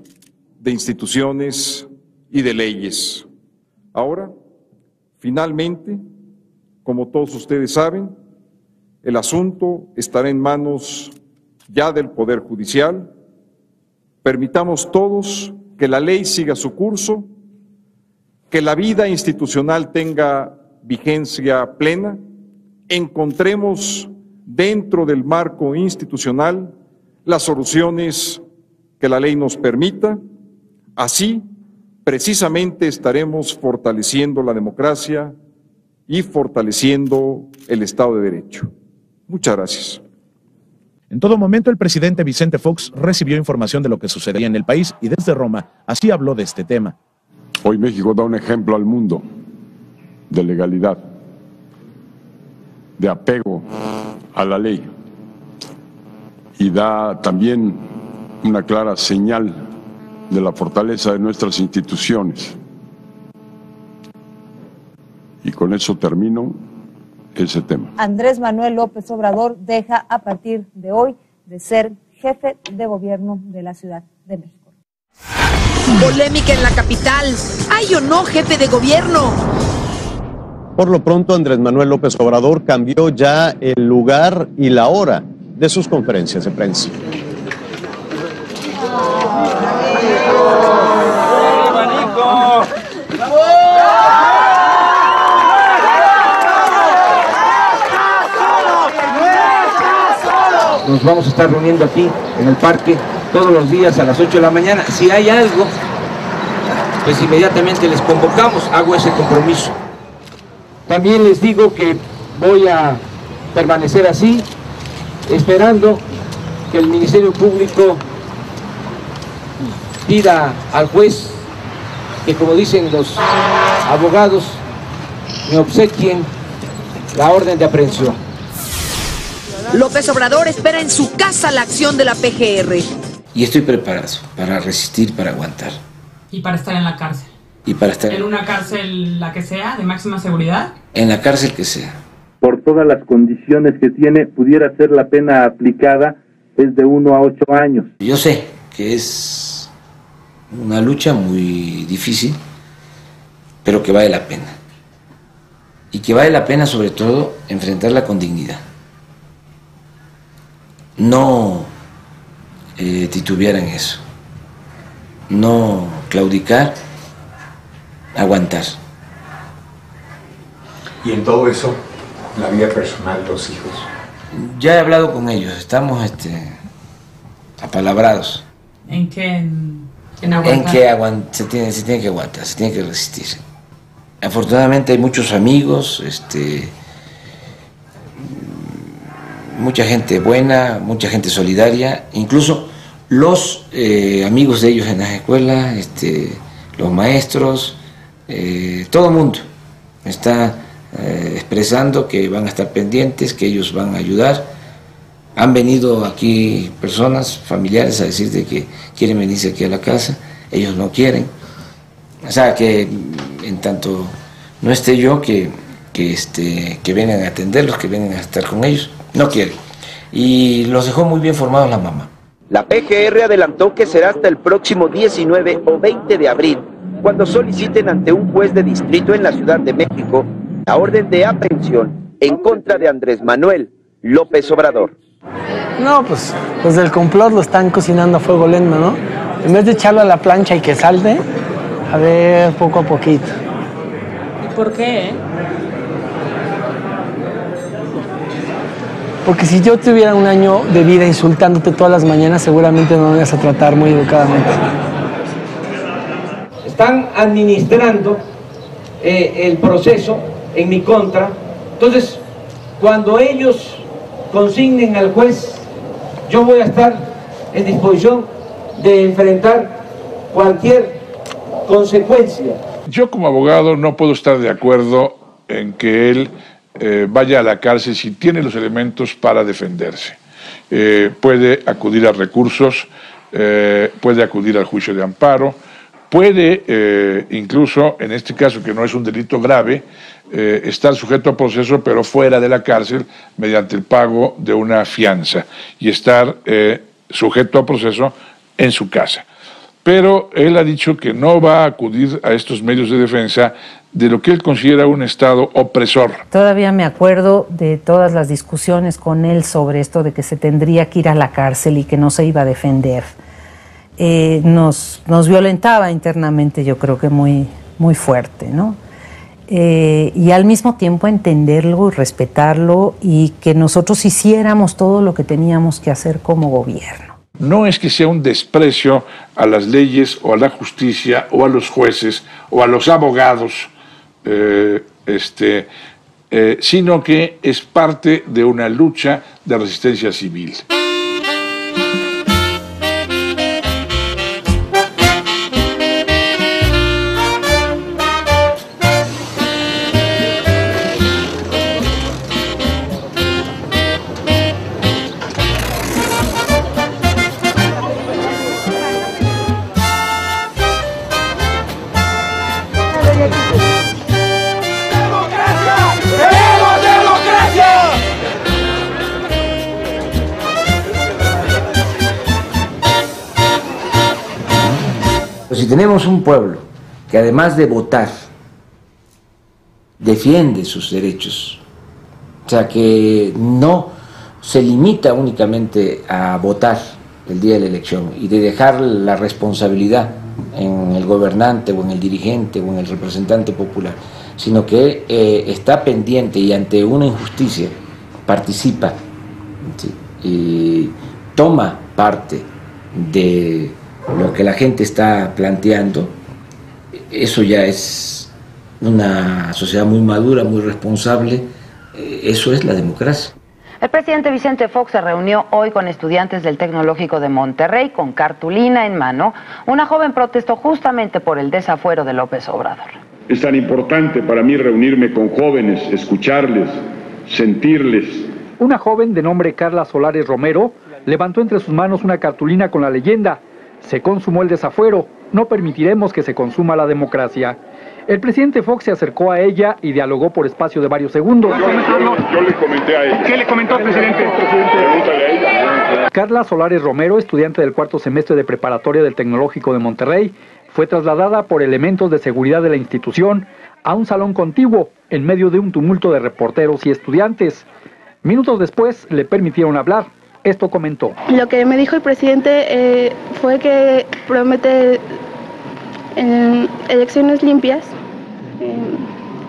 de instituciones y de leyes. Ahora, finalmente, como todos ustedes saben, el asunto estará en manos ya del Poder Judicial. Permitamos todos que la ley siga su curso, que la vida institucional tenga vigencia plena, encontremos dentro del marco institucional las soluciones que la ley nos permita. Así, precisamente estaremos fortaleciendo la democracia y fortaleciendo el Estado de Derecho. Muchas gracias. En todo momento, el presidente Vicente Fox recibió información de lo que sucedía en el país y desde Roma así habló de este tema. Hoy México da un ejemplo al mundo de legalidad, de apego a la ley y da también una clara señal de la fortaleza de nuestras instituciones. Y con eso termino ese tema. Andrés Manuel López Obrador deja a partir de hoy de ser jefe de gobierno de la Ciudad de México. Polémica en la capital. ¿Hay o no jefe de gobierno? Por lo pronto, Andrés Manuel López Obrador cambió ya el lugar y la hora de sus conferencias de prensa. Nos vamos a estar reuniendo aquí en el parque todos los días a las 8 de la mañana. Si hay algo, pues inmediatamente les convocamos, hago ese compromiso. También les digo que voy a permanecer así, esperando que el Ministerio Público pida al juez que, como dicen los abogados, me obsequien la orden de aprehensión. López Obrador espera en su casa la acción de la PGR. Y estoy preparado para resistir, para aguantar Y para estar en la cárcel. y para estar En una cárcel, la que sea, de máxima seguridad. en la cárcel que sea. por todas las condiciones que tiene, pudiera ser la pena aplicada es de 1 a 8 años. Yo sé que es una lucha muy difícil, pero que vale la pena. Y que vale la pena sobre todo enfrentarla con dignidad. No eh, titubear en eso. No claudicar, aguantar. Y en todo eso, la vida personal, los hijos. Ya he hablado con ellos, estamos este, apalabrados. ¿En qué? En, en que se, tiene, se tiene que aguantar, se tiene que resistir. Afortunadamente hay muchos amigos, este, mucha gente buena, mucha gente solidaria, incluso los eh, amigos de ellos en las escuelas, este, los maestros, eh, todo el mundo está eh, expresando que van a estar pendientes, que ellos van a ayudar. Han venido aquí personas, familiares, a decir de que quieren venirse aquí a la casa, ellos no quieren. O sea, que en tanto no esté yo, que, que, este, que vengan a atenderlos, que vengan a estar con ellos, no quieren. Y los dejó muy bien formados la mamá. La PGR adelantó que será hasta el próximo 19 o 20 de abril cuando soliciten ante un juez de distrito en la Ciudad de México la orden de aprehensión en contra de Andrés Manuel López Obrador. No, pues los del complot lo están cocinando a fuego lento, ¿no? En vez de echarlo a la plancha y que salte, a ver poco a poquito. ¿Y por qué? Porque si yo tuviera un año de vida insultándote todas las mañanas, seguramente no me vas a tratar muy educadamente. Están administrando eh, el proceso en mi contra. Entonces, cuando ellos consignen al juez, yo voy a estar en disposición de enfrentar cualquier consecuencia. Yo como abogado no puedo estar de acuerdo en que él eh, vaya a la cárcel si tiene los elementos para defenderse. Eh, puede acudir a recursos, eh, puede acudir al juicio de amparo, puede incluso, en este caso que no es un delito grave, estar sujeto a proceso pero fuera de la cárcel mediante el pago de una fianza y estar sujeto a proceso en su casa pero él ha dicho que no va a acudir a estos medios de defensa de lo que él considera un Estado opresor. Todavía me acuerdo de todas las discusiones con él sobre esto de que se tendría que ir a la cárcel y que no se iba a defender. Eh, nos, nos violentaba internamente, yo creo que muy, muy fuerte, ¿no? Eh, y al mismo tiempo entenderlo y respetarlo y que nosotros hiciéramos todo lo que teníamos que hacer como gobierno. No es que sea un desprecio a las leyes o a la justicia o a los jueces o a los abogados, eh, este, eh, sino que es parte de una lucha de resistencia civil. Tenemos un pueblo que además de votar, defiende sus derechos, o sea, que no se limita únicamente a votar el día de la elección y de dejar la responsabilidad en el gobernante o en el dirigente o en el representante popular, sino que eh, está pendiente y ante una injusticia participa y toma parte de lo que la gente está planteando, eso ya es una sociedad muy madura, muy responsable, eh, eso es la democracia. El presidente Vicente Fox se reunió hoy con estudiantes del Tecnológico de Monterrey con cartulina en mano. Una joven protestó justamente por el desafuero de López Obrador. Es tan importante para mí reunirme con jóvenes, escucharles, sentirles. Una joven de nombre Carla Solares Romero levantó entre sus manos una cartulina con la leyenda Se consumó el desafuero, no permitiremos que se consuma la democracia. El presidente Fox se acercó a ella y dialogó por espacio de varios segundos. Yo, yo- yo le comenté a ella. ¿Qué le comentó, presidente? Pregúntale a ella. Carla Solares Romero, estudiante del cuarto semestre de preparatoria del Tecnológico de Monterrey, fue trasladada por elementos de seguridad de la institución a un salón contiguo en medio de un tumulto de reporteros y estudiantes. Minutos después le permitieron hablar. Esto comentó. Lo que me dijo el presidente eh, fue que promete eh, elecciones limpias eh,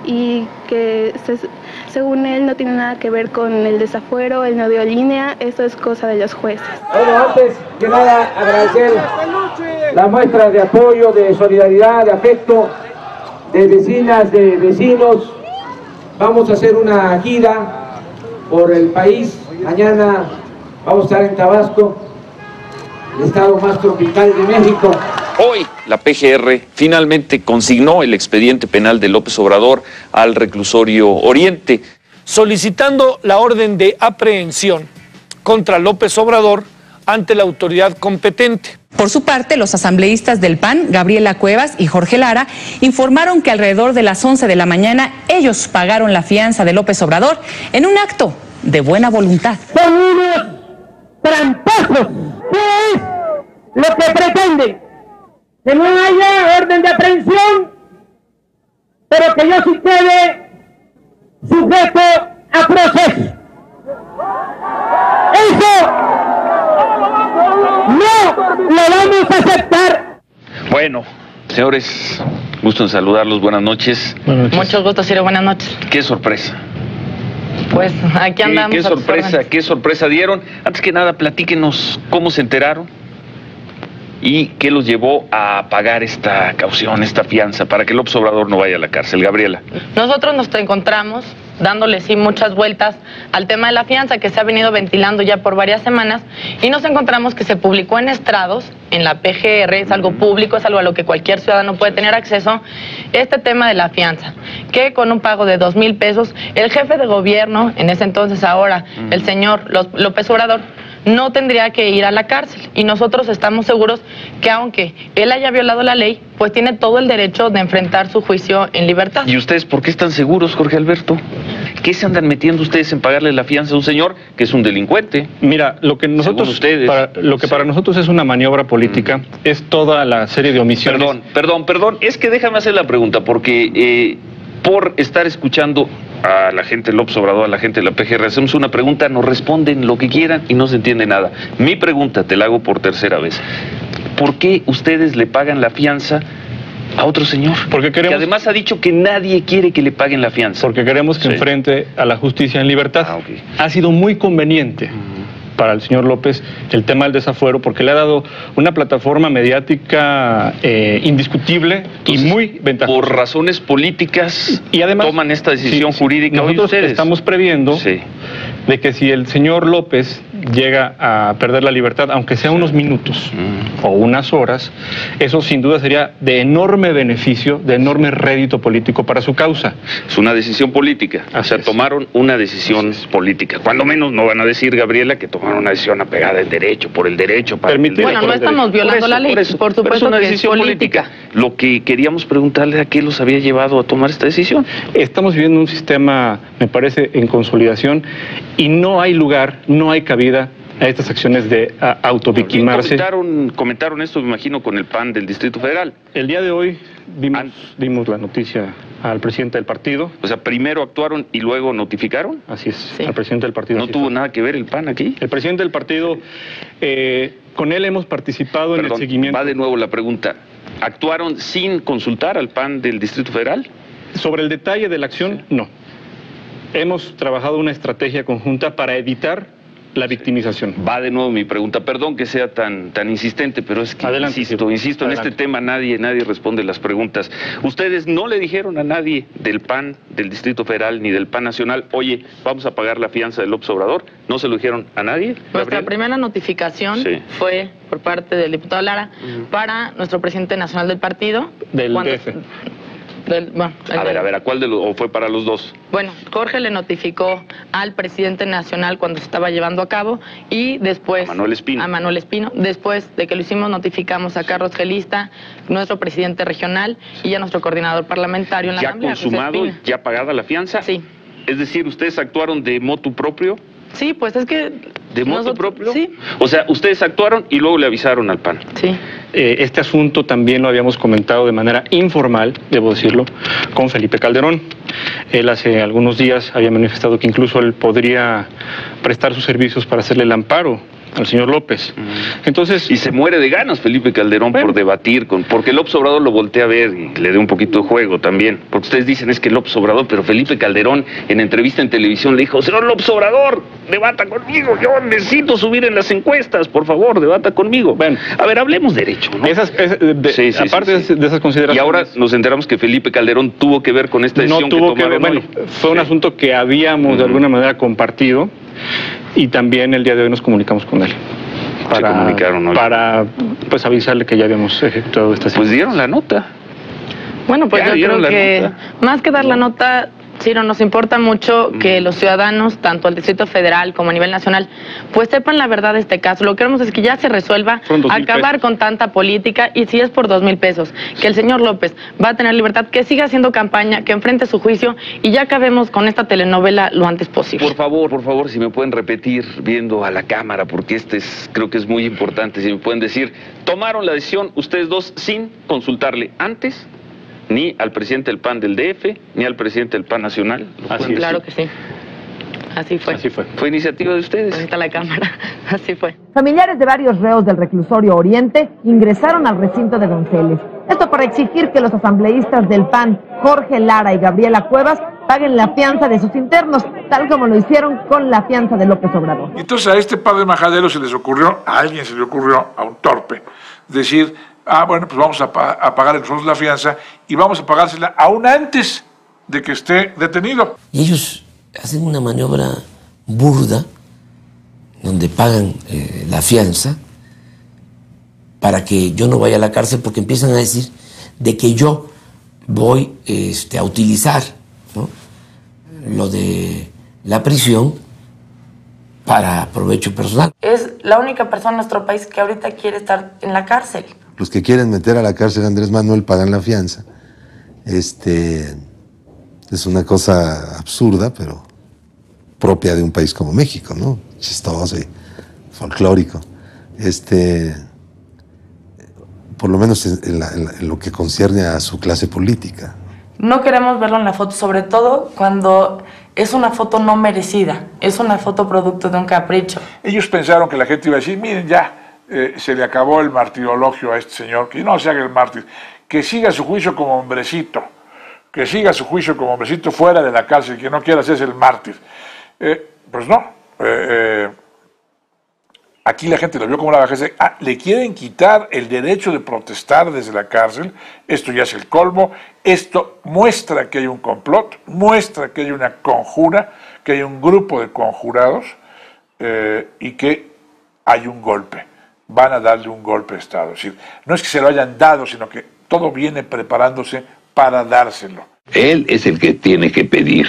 y que se- según él no tiene nada que ver con el desafuero, el no dio línea, eso es cosa de los jueces. Bueno, antes que nada agradecer la muestra de apoyo, de solidaridad, de afecto de vecinas, de vecinos. Vamos a hacer una gira por el país. Mañana vamos a estar en Tabasco, el estado más tropical de México. Hoy la PGR finalmente consignó el expediente penal de López Obrador al reclusorio Oriente. solicitando la orden de aprehensión contra López Obrador ante la autoridad competente. Por su parte, los asambleístas del PAN, Gabriela Cuevas y Jorge Lara, informaron que alrededor de las 11 de la mañana ellos pagaron la fianza de López Obrador en un acto de buena voluntad. Unos tramposos. ¿Qué es lo que pretenden? Que no haya orden de aprehensión, pero que yo sí quede sujeto a proceso. Eso no lo vamos a aceptar. Bueno, señores, gusto en saludarlos, buenas noches. Mucho gusto, Ciro. Buenas noches. Qué sorpresa. Pues aquí ¿Qué, andamos. qué sorpresa, qué sorpresa dieron. Antes que nada, platíquenos cómo se enteraron y qué los llevó a pagar esta caución, esta fianza, para que López Obrador no vaya a la cárcel. Gabriela. Nosotros nos encontramos dándole sí muchas vueltas al tema de la fianza que se ha venido ventilando ya por varias semanas y nos encontramos que se publicó en estrados, en la PGR, es algo público, es algo a lo que cualquier ciudadano puede tener acceso, este tema de la fianza, que con un pago de dos mil pesos, el jefe de gobierno, en ese entonces ahora, el señor Ló- López Obrador, no tendría que ir a la cárcel. Y nosotros estamos seguros que aunque él haya violado la ley, pues tiene todo el derecho de enfrentar su juicio en libertad. ¿Y ustedes por qué están seguros, Jorge Alberto? ¿Qué se andan metiendo ustedes en pagarle la fianza a un señor que es un delincuente? Mira, lo que nosotros, ustedes. para- lo que para nosotros es una maniobra política es toda la serie de omisiones. Perdón, perdón, perdón. Es que déjame hacer la pregunta, porque eh, por estar escuchando a la gente López Obrador, a la gente de la PGR, hacemos una pregunta, nos responden lo que quieran y no se entiende nada. Mi pregunta te la hago por tercera vez. ¿Por qué ustedes le pagan la fianza a otro señor? Porque queremos- Que además ha dicho que nadie quiere que le paguen la fianza. Porque queremos que Sí. enfrente a la justicia en libertad. Ah, Ha sido muy conveniente para el señor López el tema del desafuero porque le ha dado una plataforma mediática eh, indiscutible y muy ventajosa. Por razones políticas y además, toman esta decisión sí, jurídica hoy Nosotros ustedes. estamos previendo de que si el señor López llega a perder la libertad, aunque sea unos minutos Mm. o unas horas, eso sin duda sería de enorme beneficio, de enorme rédito político para su causa. Es una decisión política. o sea, tomaron una decisión política. Cuando menos no van a decir, Gabriela, que tomaron una decisión apegada al derecho, por el derecho, para el derecho. Bueno, no estamos violando la ley, por Pero supuesto es una que es decisión política. Lo que queríamos preguntarle a qué los había llevado a tomar esta decisión. Estamos viviendo un sistema, me parece, en consolidación y no hay lugar, no hay cabida a estas acciones de autovictimarse. Comentaron, comentaron esto, me imagino, con el PAN del Distrito Federal. El día de hoy dimos, dimos la noticia al presidente del partido. O sea, primero actuaron y luego notificaron. Así es, al presidente del partido. ¿No tuvo es. nada que ver el PAN aquí? El presidente del partido, eh, con él hemos participado en el seguimiento. va de nuevo la pregunta. ¿Actuaron sin consultar al PAN del Distrito Federal? Sobre el detalle de la acción, no. Hemos trabajado una estrategia conjunta para evitar la victimización. Va de nuevo mi pregunta. Perdón que sea tan, tan insistente, pero es que Adelante, insisto, sí. insisto, en este tema nadie, nadie responde las preguntas. Ustedes no le dijeron a nadie del PAN, del Distrito Federal, ni del PAN Nacional, oye, vamos a pagar la fianza del López Obrador. ¿No se lo dijeron a nadie? Nuestra Gabriel? primera notificación Sí. fue por parte del diputado Lara para nuestro presidente nacional del partido. Del cuando- DF. Del- bueno, el A ver, a ver, ¿a cuál de los, o fue para los dos? Bueno, Jorge le notificó al presidente nacional cuando se estaba llevando a cabo y después... A Manuel Espino. A Manuel Espino. Después de que lo hicimos, notificamos a Carlos Gelista, nuestro presidente regional y a nuestro coordinador parlamentario en la ¿Ya Asamblea, consumado, ya pagada la fianza? Sí. Es decir, ¿ustedes actuaron de motu propio? Sí, pues es que... ¿De motu nosotros- propio? Sí, O sea, ustedes actuaron y luego le avisaron al PAN. sí. Eh, este asunto también lo habíamos comentado de manera informal, debo decirlo, con Felipe Calderón. Él hace algunos días había manifestado que incluso él podría prestar sus servicios para hacerle el amparo al señor López. Entonces, Y se muere de ganas Felipe Calderón por debatir con, porque López Obrador lo voltea a ver y le dé un poquito de juego también. Porque ustedes dicen es que López Obrador, pero Felipe Calderón en entrevista en televisión le dijo, señor López Obrador, debata conmigo, yo necesito subir en las encuestas, por favor, debata conmigo. Bueno. a ver, hablemos derecho, ¿no? esas, es- de- Sí, sí, aparte sí, de- esas consideraciones... Y ahora nos enteramos que Felipe Calderón tuvo que ver con esta no decisión tuvo que ver, tomaron bueno, fue un asunto que habíamos de alguna manera compartido y también el día de hoy nos comunicamos con él. Para, comunicaron hoy. para pues avisarle que ya habíamos ejecutado esta Pues dieron la nota. Bueno, pues Ya yo creo que nota. más que dar la nota, Ciro, nos importa mucho que los ciudadanos, tanto al Distrito Federal como a nivel nacional, pues sepan la verdad de este caso. Lo que queremos es que ya se resuelva, acabar con tanta política y si es por dos mil pesos, que el señor López va a tener libertad, que siga haciendo campaña, que enfrente su juicio y ya acabemos con esta telenovela lo antes posible. Por favor, por favor, si me pueden repetir viendo a la cámara, porque este es, creo que es muy importante, si me pueden decir, tomaron la decisión ustedes dos sin consultarle antes ni al presidente del PAN del DF, ni al presidente del PAN nacional. ¿Lo pueden decir? Claro que sí. Así fue. Así fue. Fue iniciativa de ustedes. Ahí está la cámara. Así fue. Familiares de varios reos del reclusorio Oriente ingresaron al recinto de Donceles. Esto para exigir que los asambleístas del PAN, Jorge Lara y Gabriela Cuevas, paguen la fianza de sus internos, tal como lo hicieron con la fianza de López Obrador. Y entonces a este par de majaderos se les ocurrió, a alguien se le ocurrió, a un torpe, decir, ah, bueno, pues vamos a, pa- a pagar nosotros la fianza y vamos a pagársela aún antes de que esté detenido. Y ellos hacen una maniobra burda donde pagan eh, la fianza para que yo no vaya a la cárcel porque empiezan a decir de que yo voy este, a utilizar ¿no? lo de la prisión para provecho personal. Es la única persona en nuestro país que ahorita quiere estar en la cárcel. Los que quieren meter a la cárcel a Andrés Manuel pagan la fianza. Este es una cosa absurda, pero propia de un país como México, ¿no? Chistoso y folclórico. Este, por lo menos en, en la- en la- en lo que concierne a su clase política. No queremos verlo en la foto, sobre todo cuando es una foto no merecida, es una foto producto de un capricho. Ellos pensaron que la gente iba a decir, miren ya, eh, se le acabó el martirologio a este señor, que no se haga el mártir, que siga su juicio como hombrecito, que siga su juicio como hombrecito fuera de la cárcel, que no quiera hacerse el mártir. Eh, pues no, eh, aquí la gente lo vio como la bajeza. Ah, le quieren quitar el derecho de protestar desde la cárcel. Esto ya es el colmo. Esto muestra que hay un complot, muestra que hay una conjura, que hay un grupo de conjurados y que hay un golpe. Van a darle un golpe de Estado. Es decir, no es que se lo hayan dado, sino que todo viene preparándose para dárselo. Él es el que tiene que pedir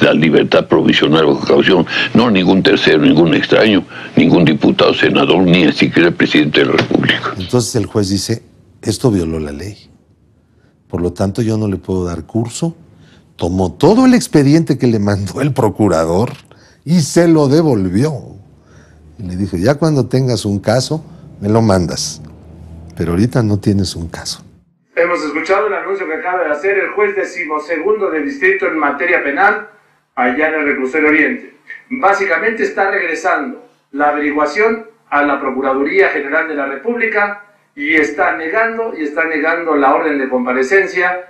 la libertad provisional o caución, no ningún tercero, ningún extraño, ningún diputado, senador, ni siquiera el presidente de la República. Entonces el juez dice, esto violó la ley. Por lo tanto, yo no le puedo dar curso. Tomó todo el expediente que le mandó el procurador y se lo devolvió. Y le dije, ya cuando tengas un caso, me lo mandas. Pero ahorita no tienes un caso. Hemos escuchado el anuncio que acaba de hacer el juez decimosegundo del distrito en materia penal allá en el reclusorio Oriente. Básicamente está regresando la averiguación a la Procuraduría General de la República y está negando y está negando la orden de comparecencia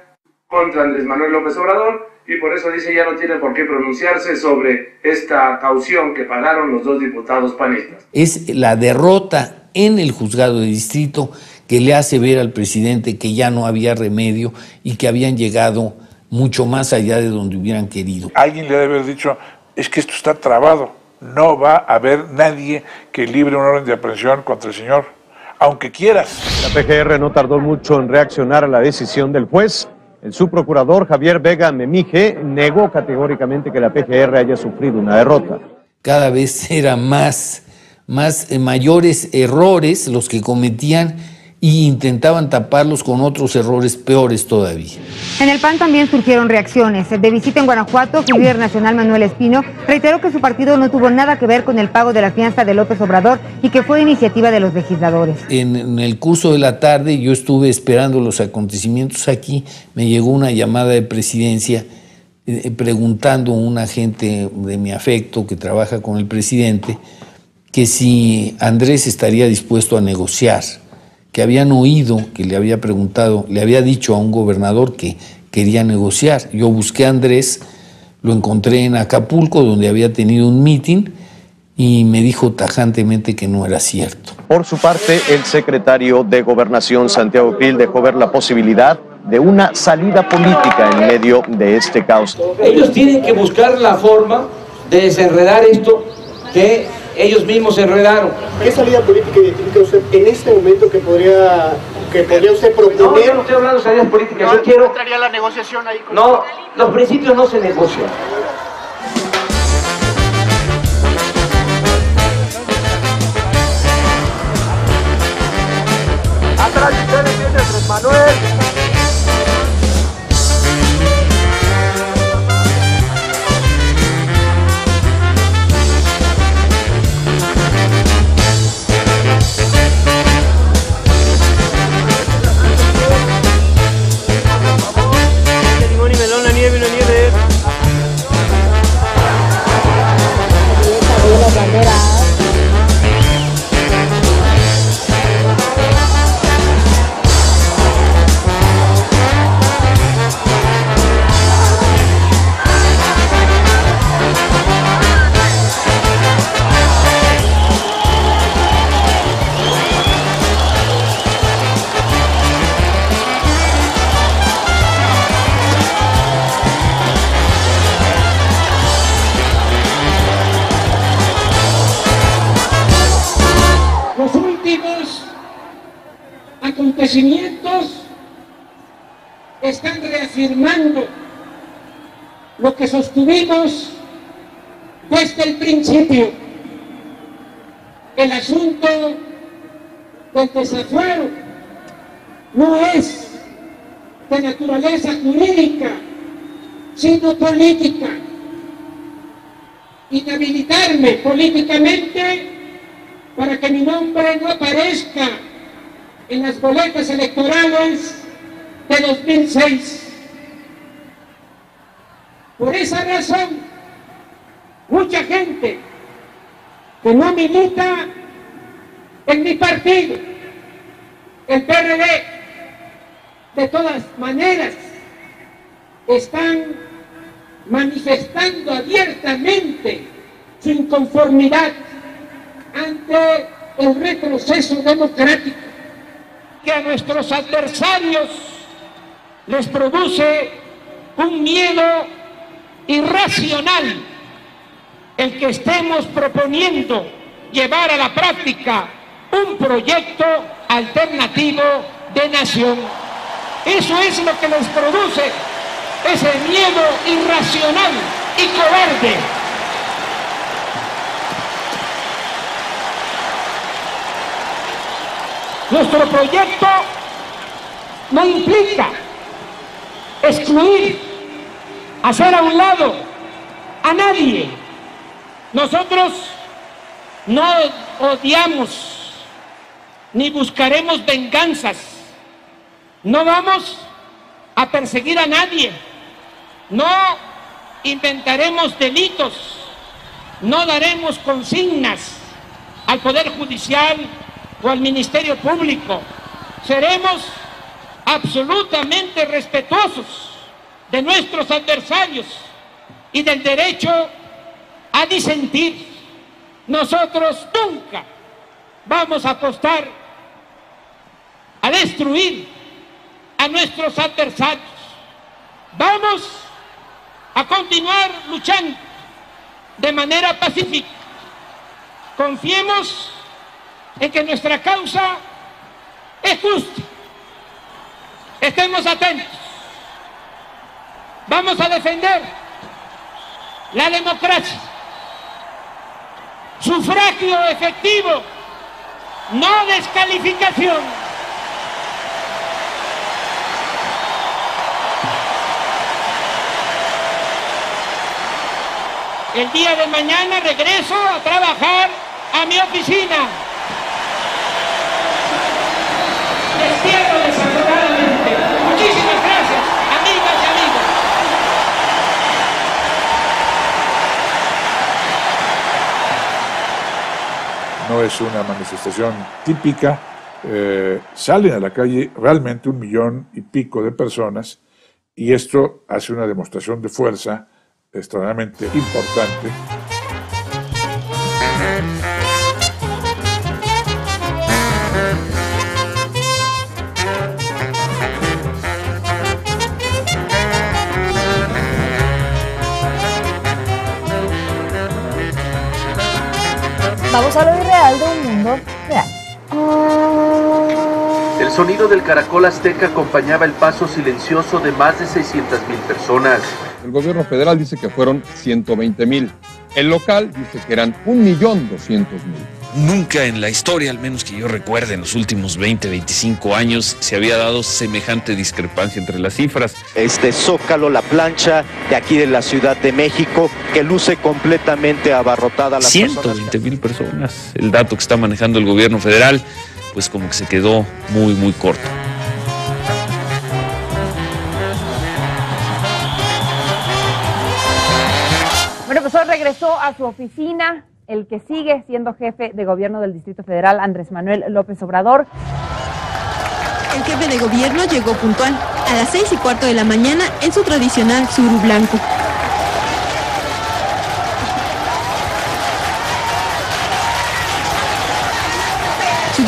contra Andrés Manuel López Obrador y por eso dice ya no tiene por qué pronunciarse sobre esta caución que pagaron los dos diputados panistas. Es la derrota en el juzgado de distrito que le hace ver al presidente que ya no había remedio y que habían llegado mucho más allá de donde hubieran querido. Alguien le debe haber dicho, es que esto está trabado. No va a haber nadie que libre una orden de aprehensión contra el señor, aunque quieras. La PGR no tardó mucho en reaccionar a la decisión del juez. El subprocurador Javier Vega Memije negó categóricamente que la PGR haya sufrido una derrota. Cada vez eran más, más eh, mayores errores los que cometían y intentaban taparlos con otros errores peores todavía. En el PAN también surgieron reacciones. De visita en Guanajuato, su líder nacional Manuel Espino reiteró que su partido no tuvo nada que ver con el pago de la fianza de López Obrador y que fue iniciativa de los legisladores. En, en el curso de la tarde yo estuve esperando los acontecimientos aquí, me llegó una llamada de presidencia eh, preguntando a un agente de mi afecto que trabaja con el presidente que si Andrés estaría dispuesto a negociar que habían oído, que le había preguntado, le había dicho a un gobernador que quería negociar. Yo busqué a Andrés, lo encontré en Acapulco, donde había tenido un meeting, y me dijo tajantemente que no era cierto. Por su parte, el secretario de Gobernación, Santiago Krill, dejó ver la posibilidad de una salida política en medio de este caos. Ellos tienen que buscar la forma de desenredar esto que ellos mismos se enredaron. ¿Qué salida política identifica usted en este momento que podría, que podría usted proponer? No, yo no estoy hablando de salidas políticas, yo quiero... ¿Entraría la negociación ahí? Con No, los principios no se negocian. Atrás de ustedes viene Manuel. Acontecimientos están reafirmando lo que sostuvimos desde el principio. El asunto del desafuero no es de naturaleza jurídica, sino política. Inhabilitarme políticamente para que mi nombre no aparezca en las boletas electorales de 2006. Por esa razón, mucha gente que no milita en mi partido, el PRD, de todas maneras, están manifestando abiertamente su inconformidad ante el retroceso democrático que a nuestros adversarios les produce un miedo irracional el que estemos proponiendo llevar a la práctica un proyecto alternativo de nación. Eso es lo que les produce ese miedo irracional y cobarde. Nuestro proyecto no implica excluir, hacer a un lado a nadie. Nosotros no odiamos ni buscaremos venganzas. No vamos a perseguir a nadie. No inventaremos delitos. No daremos consignas al Poder Judicial o al Ministerio Público. Seremos absolutamente respetuosos de nuestros adversarios y del derecho a disentir. Nosotros nunca vamos a apostar a destruir a nuestros adversarios. Vamos a continuar luchando de manera pacífica. Confiemos en que nuestra causa es justa. Estemos atentos Vamos a defender la democracia. Sufragio efectivo, no descalificación. El día de mañana regreso a trabajar a mi oficina. Despierto desafortunadamente. Muchísimas gracias, amigas y amigos. No es una manifestación típica. Eh, salen a la calle realmente un millón y pico de personas y esto hace una demostración de fuerza extraordinariamente importante. Sonido del caracol azteca acompañaba el paso silencioso de más de 600 mil personas. El gobierno federal dice que fueron 120 mil. El local dice que eran 1.200.000. Nunca en la historia, al menos que yo recuerde, en los últimos 20, 25 años, se había dado semejante discrepancia entre las cifras. Este zócalo, la plancha de aquí de la Ciudad de México, que luce completamente abarrotada. Las 120 mil personas. El dato que está manejando el gobierno federal, pues como que se quedó muy, muy corto. Bueno, pues hoy regresó a su oficina el que sigue siendo jefe de gobierno del Distrito Federal, Andrés Manuel López Obrador. El jefe de gobierno llegó puntual, a las seis y cuarto de la mañana, en su tradicional suru blanco.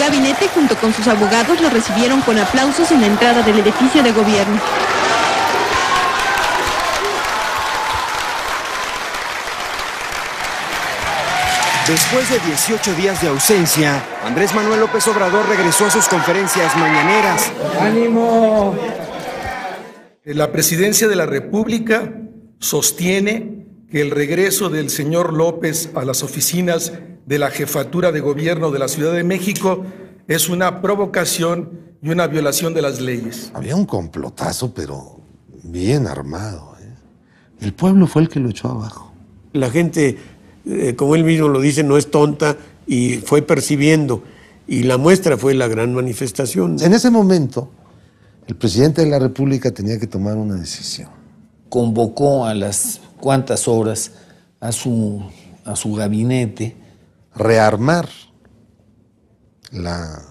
Gabinete junto con sus abogados lo recibieron con aplausos en la entrada del edificio de gobierno. Después de 18 días de ausencia, Andrés Manuel López Obrador regresó a sus conferencias mañaneras. ¡Ánimo! La presidencia de la República sostiene que el regreso del señor López a las oficinas de la jefatura de gobierno de la Ciudad de México es una provocación y una violación de las leyes. Había un complotazo, pero bien armado. ¿eh? El pueblo fue el que lo echó abajo. La gente, eh, como él mismo lo dice, no es tonta y fue percibiendo. Y la muestra fue la gran manifestación. En ese momento, el presidente de la República tenía que tomar una decisión. Convocó a las cuantas horas a su, a su gabinete. Rearmar la,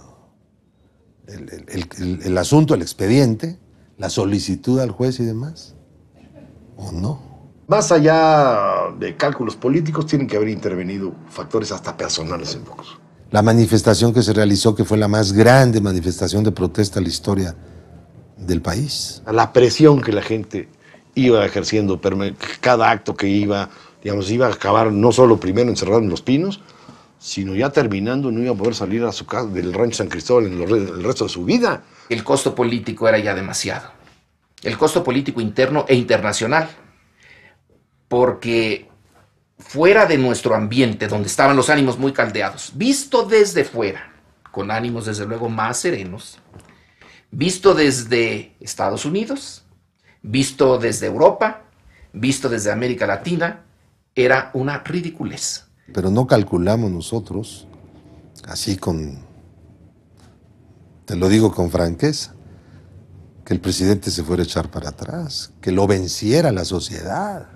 el, el- el- el asunto, el expediente, la solicitud al juez y demás. ¿O no? Más allá de cálculos políticos, tienen que haber intervenido factores hasta personales en pocos. La manifestación que se realizó, que fue la más grande manifestación de protesta en la historia del país. La presión que la gente iba ejerciendo, cada acto que iba, digamos, iba a acabar no solo primero encerrado en Los Pinos, sino ya terminando no iba a poder salir a su casa del rancho San Cristóbal en el resto de su vida. El costo político era ya demasiado. El costo político interno e internacional. Porque fuera de nuestro ambiente, donde estaban los ánimos muy caldeados, visto desde fuera, con ánimos desde luego más serenos, visto desde Estados Unidos, visto desde Europa, visto desde América Latina, era una ridiculez. Pero no calculamos nosotros, así con, te lo digo con franqueza, que el presidente se fuera a echar para atrás, que lo venciera la sociedad,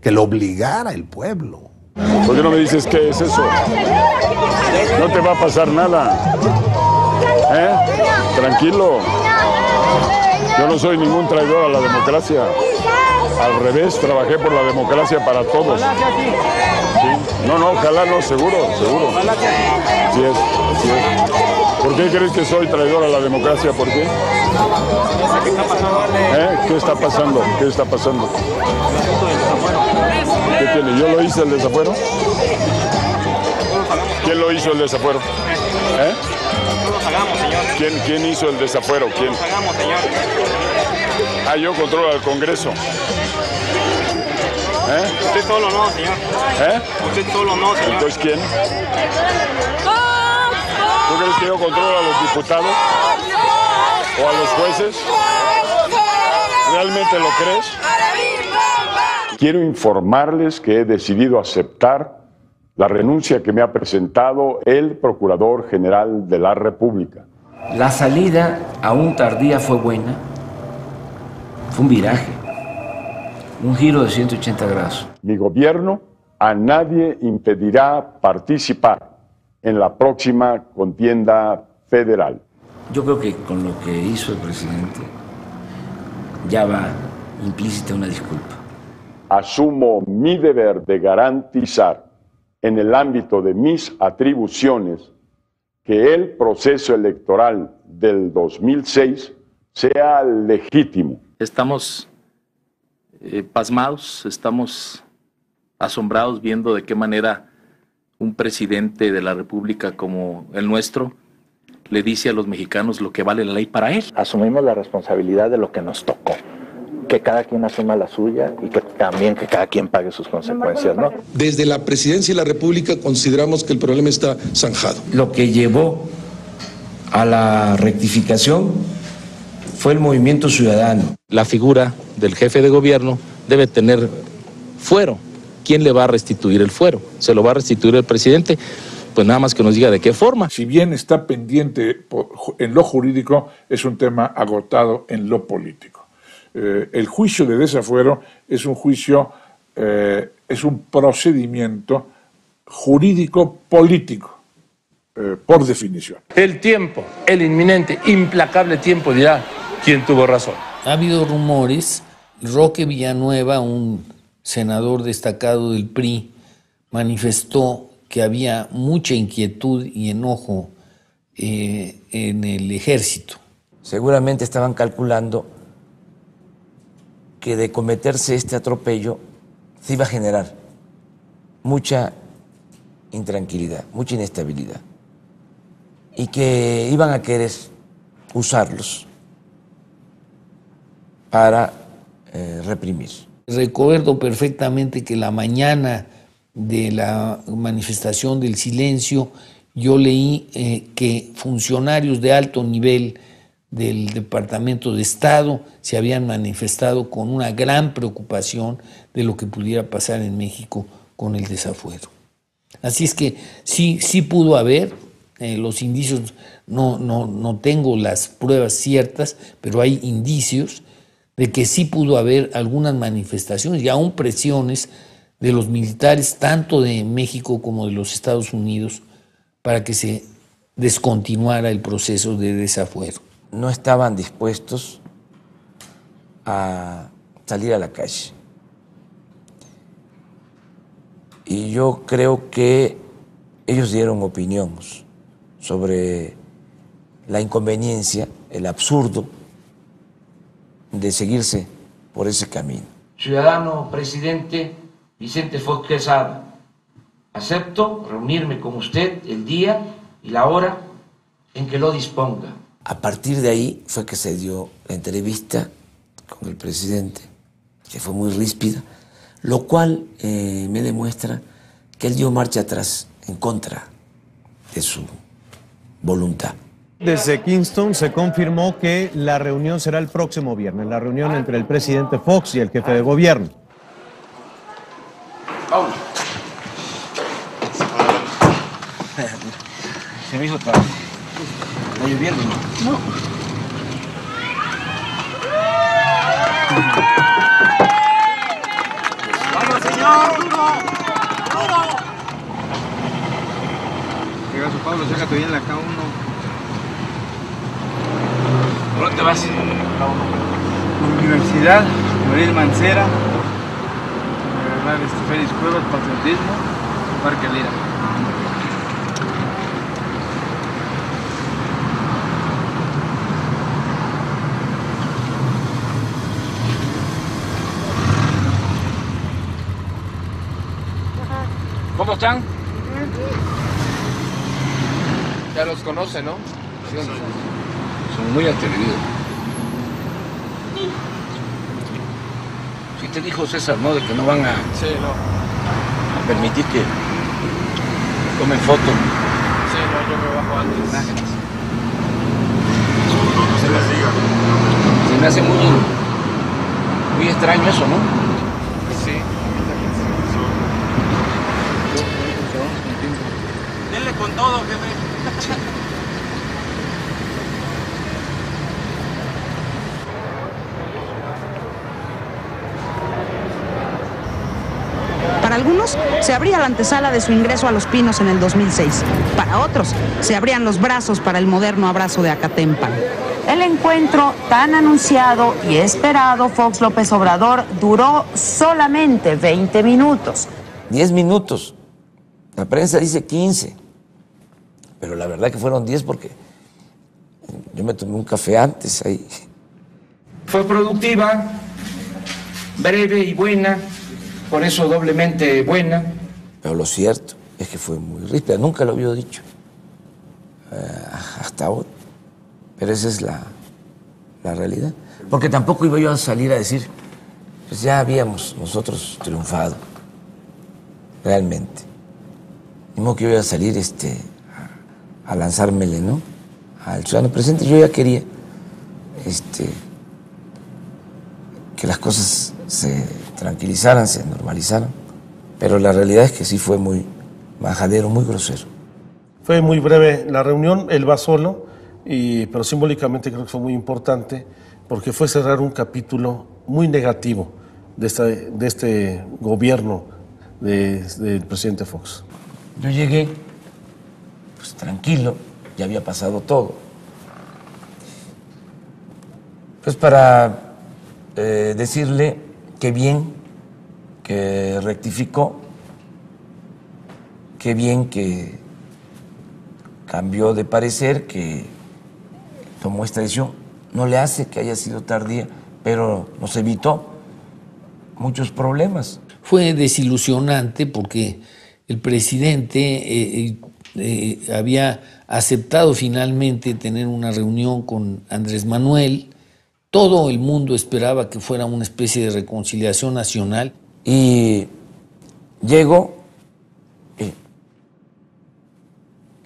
que lo obligara el pueblo. ¿Por qué no me dices qué es eso? No te va a pasar nada. ¿Eh? Tranquilo. Yo no soy ningún traidor a la democracia. Al revés, trabajé por la democracia para todos. Sí. No, no, ojalá no, seguro, seguro. Así es, así es. ¿Por qué crees que soy traidor a la democracia? ¿Por qué? ¿Eh? ¿Qué está pasando? ¿Qué está pasando? ¿Qué tiene? ¿Yo lo hice el desafuero? ¿Quién lo hizo el desafuero? ¿Eh? ¿Quién, quién hizo el desafuero? ¿Quién? Ah, yo controlo al Congreso. ¿Eh? Usted solo no, señor. ¿Eh? Usted solo no, señor. Entonces, ¿quién? ¿Tú crees que yo controlo a los diputados? ¿O a los jueces? ¿Realmente lo crees? Quiero informarles que he decidido aceptar la renuncia que me ha presentado el Procurador General de la República. La salida, aún tardía, fue buena. Fue un viraje, un giro de 180 grados. Mi gobierno a nadie impedirá participar en la próxima contienda federal. Yo creo que con lo que hizo el presidente ya va implícita una disculpa. Asumo mi deber de garantizar en el ámbito de mis atribuciones que el proceso electoral del 2006 sea legítimo. Estamos eh, pasmados, estamos asombrados viendo de qué manera un presidente de la República como el nuestro le dice a los mexicanos lo que vale la ley para él. Asumimos la responsabilidad de lo que nos tocó. Que cada quien asuma la suya y que también que cada quien pague sus consecuencias, ¿no? Desde la presidencia de la República consideramos que el problema está zanjado. Lo que llevó a la rectificación fue el movimiento ciudadano. La figura del jefe de gobierno debe tener fuero. ¿Quién le va a restituir el fuero? ¿Se lo va a restituir el presidente? Pues nada más que nos diga de qué forma. Si bien está pendiente por- en lo jurídico, es un tema agotado en lo político. Eh, el juicio de desafuero es un juicio, eh, es un procedimiento jurídico político, eh, por definición. El tiempo, el inminente, implacable tiempo dirá quién tuvo razón. Ha habido rumores, Roque Villanueva, un senador destacado del PRI, manifestó que había mucha inquietud y enojo eh, en el ejército. Seguramente estaban calculando que de cometerse este atropello se iba a generar mucha intranquilidad, mucha inestabilidad y que iban a querer usarlos para eh, reprimir. Recuerdo perfectamente que la mañana de la manifestación del silencio yo leí eh, que funcionarios de alto nivel del Departamento de Estado se habían manifestado con una gran preocupación de lo que pudiera pasar en México con el desafuero. Así es que sí, sí pudo haber, eh, los indicios, no, no, no tengo las pruebas ciertas, pero hay indicios de que sí pudo haber algunas manifestaciones y aún presiones de los militares, tanto de México como de los Estados Unidos, para que se descontinuara el proceso de desafuero. No estaban dispuestos a salir a la calle. Y yo creo que ellos dieron opiniones sobre la inconveniencia, el absurdo de seguirse por ese camino. Ciudadano presidente Vicente Fox Quesada, acepto reunirme con usted el día y la hora en que lo disponga. A partir de ahí fue que se dio la entrevista con el presidente, que fue muy ríspida, lo cual eh, me demuestra que él dio marcha atrás en contra de su voluntad. Desde Kingston se confirmó que la reunión será el próximo viernes, la reunión entre el presidente Fox y el jefe de gobierno. Se me hizo tarde. ¿Está lloviendo? No. ¡Vamos, señor! ¡Duro! ¡Duro! Llega su Pablo, sácate bien la K1. ¿Por dónde te vas? Universidad, Gabriel Mancera, Universidad Félix Cuevas, Patriotismo, Parque Lira. ¿Cómo están? Ya los conoce, ¿no? Son muy atrevidos. Sí te dijo César, ¿no? De que no van a, Sí, no. a permitir que tomen fotos. Sí, no, yo me bajo antes. No se las diga. Se me hace muy, muy extraño eso, ¿no? Sí. Denle con todo, jefe. Se abría la antesala de su ingreso a Los Pinos en el 2006. Para otros se abrían los brazos para el moderno abrazo de Acatempan. El encuentro tan anunciado y esperado Fox López Obrador duró solamente 20 minutos. 10 minutos. La prensa dice 15. Pero la verdad que fueron 10 porque yo me tomé un café antes ahí. Fue productiva, breve y buena, por eso doblemente buena. Pero lo cierto es que fue muy ríspida. Nunca lo había dicho. Eh, hasta ahora. Pero esa es la, la realidad. Porque tampoco iba yo a salir a decir, pues ya habíamos nosotros triunfado. Realmente. Ni modo que yo iba a salir este, a, lanzármele, ¿no? Al ciudadano presente. Yo ya quería este, que las cosas se tranquilizaran, se normalizaran. Pero la realidad es que sí fue muy majadero, muy grosero. Fue muy breve la reunión, él va solo, y, pero simbólicamente creo que fue muy importante porque fue cerrar un capítulo muy negativo de, esta, de este gobierno de- del presidente Fox. Yo llegué, pues tranquilo, ya había pasado todo. Pues para eh, decirle que bien que rectificó, que bien que cambió de parecer, que tomó esta decisión. No le hace que haya sido tardía, pero nos evitó muchos problemas. Fue desilusionante porque el presidente eh, eh, había aceptado finalmente tener una reunión con Andrés Manuel. Todo el mundo esperaba que fuera una especie de reconciliación nacional. Y llego eh,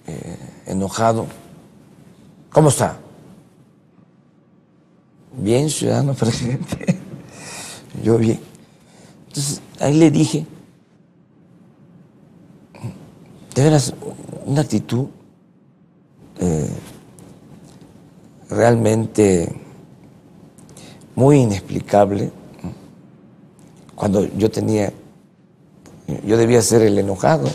eh, enojado. ¿Cómo está? Bien, ciudadano presidente. Yo bien. Entonces, ahí le dije, de veras, una actitud eh, realmente muy inexplicable, cuando yo tenía, yo debía ser el enojado.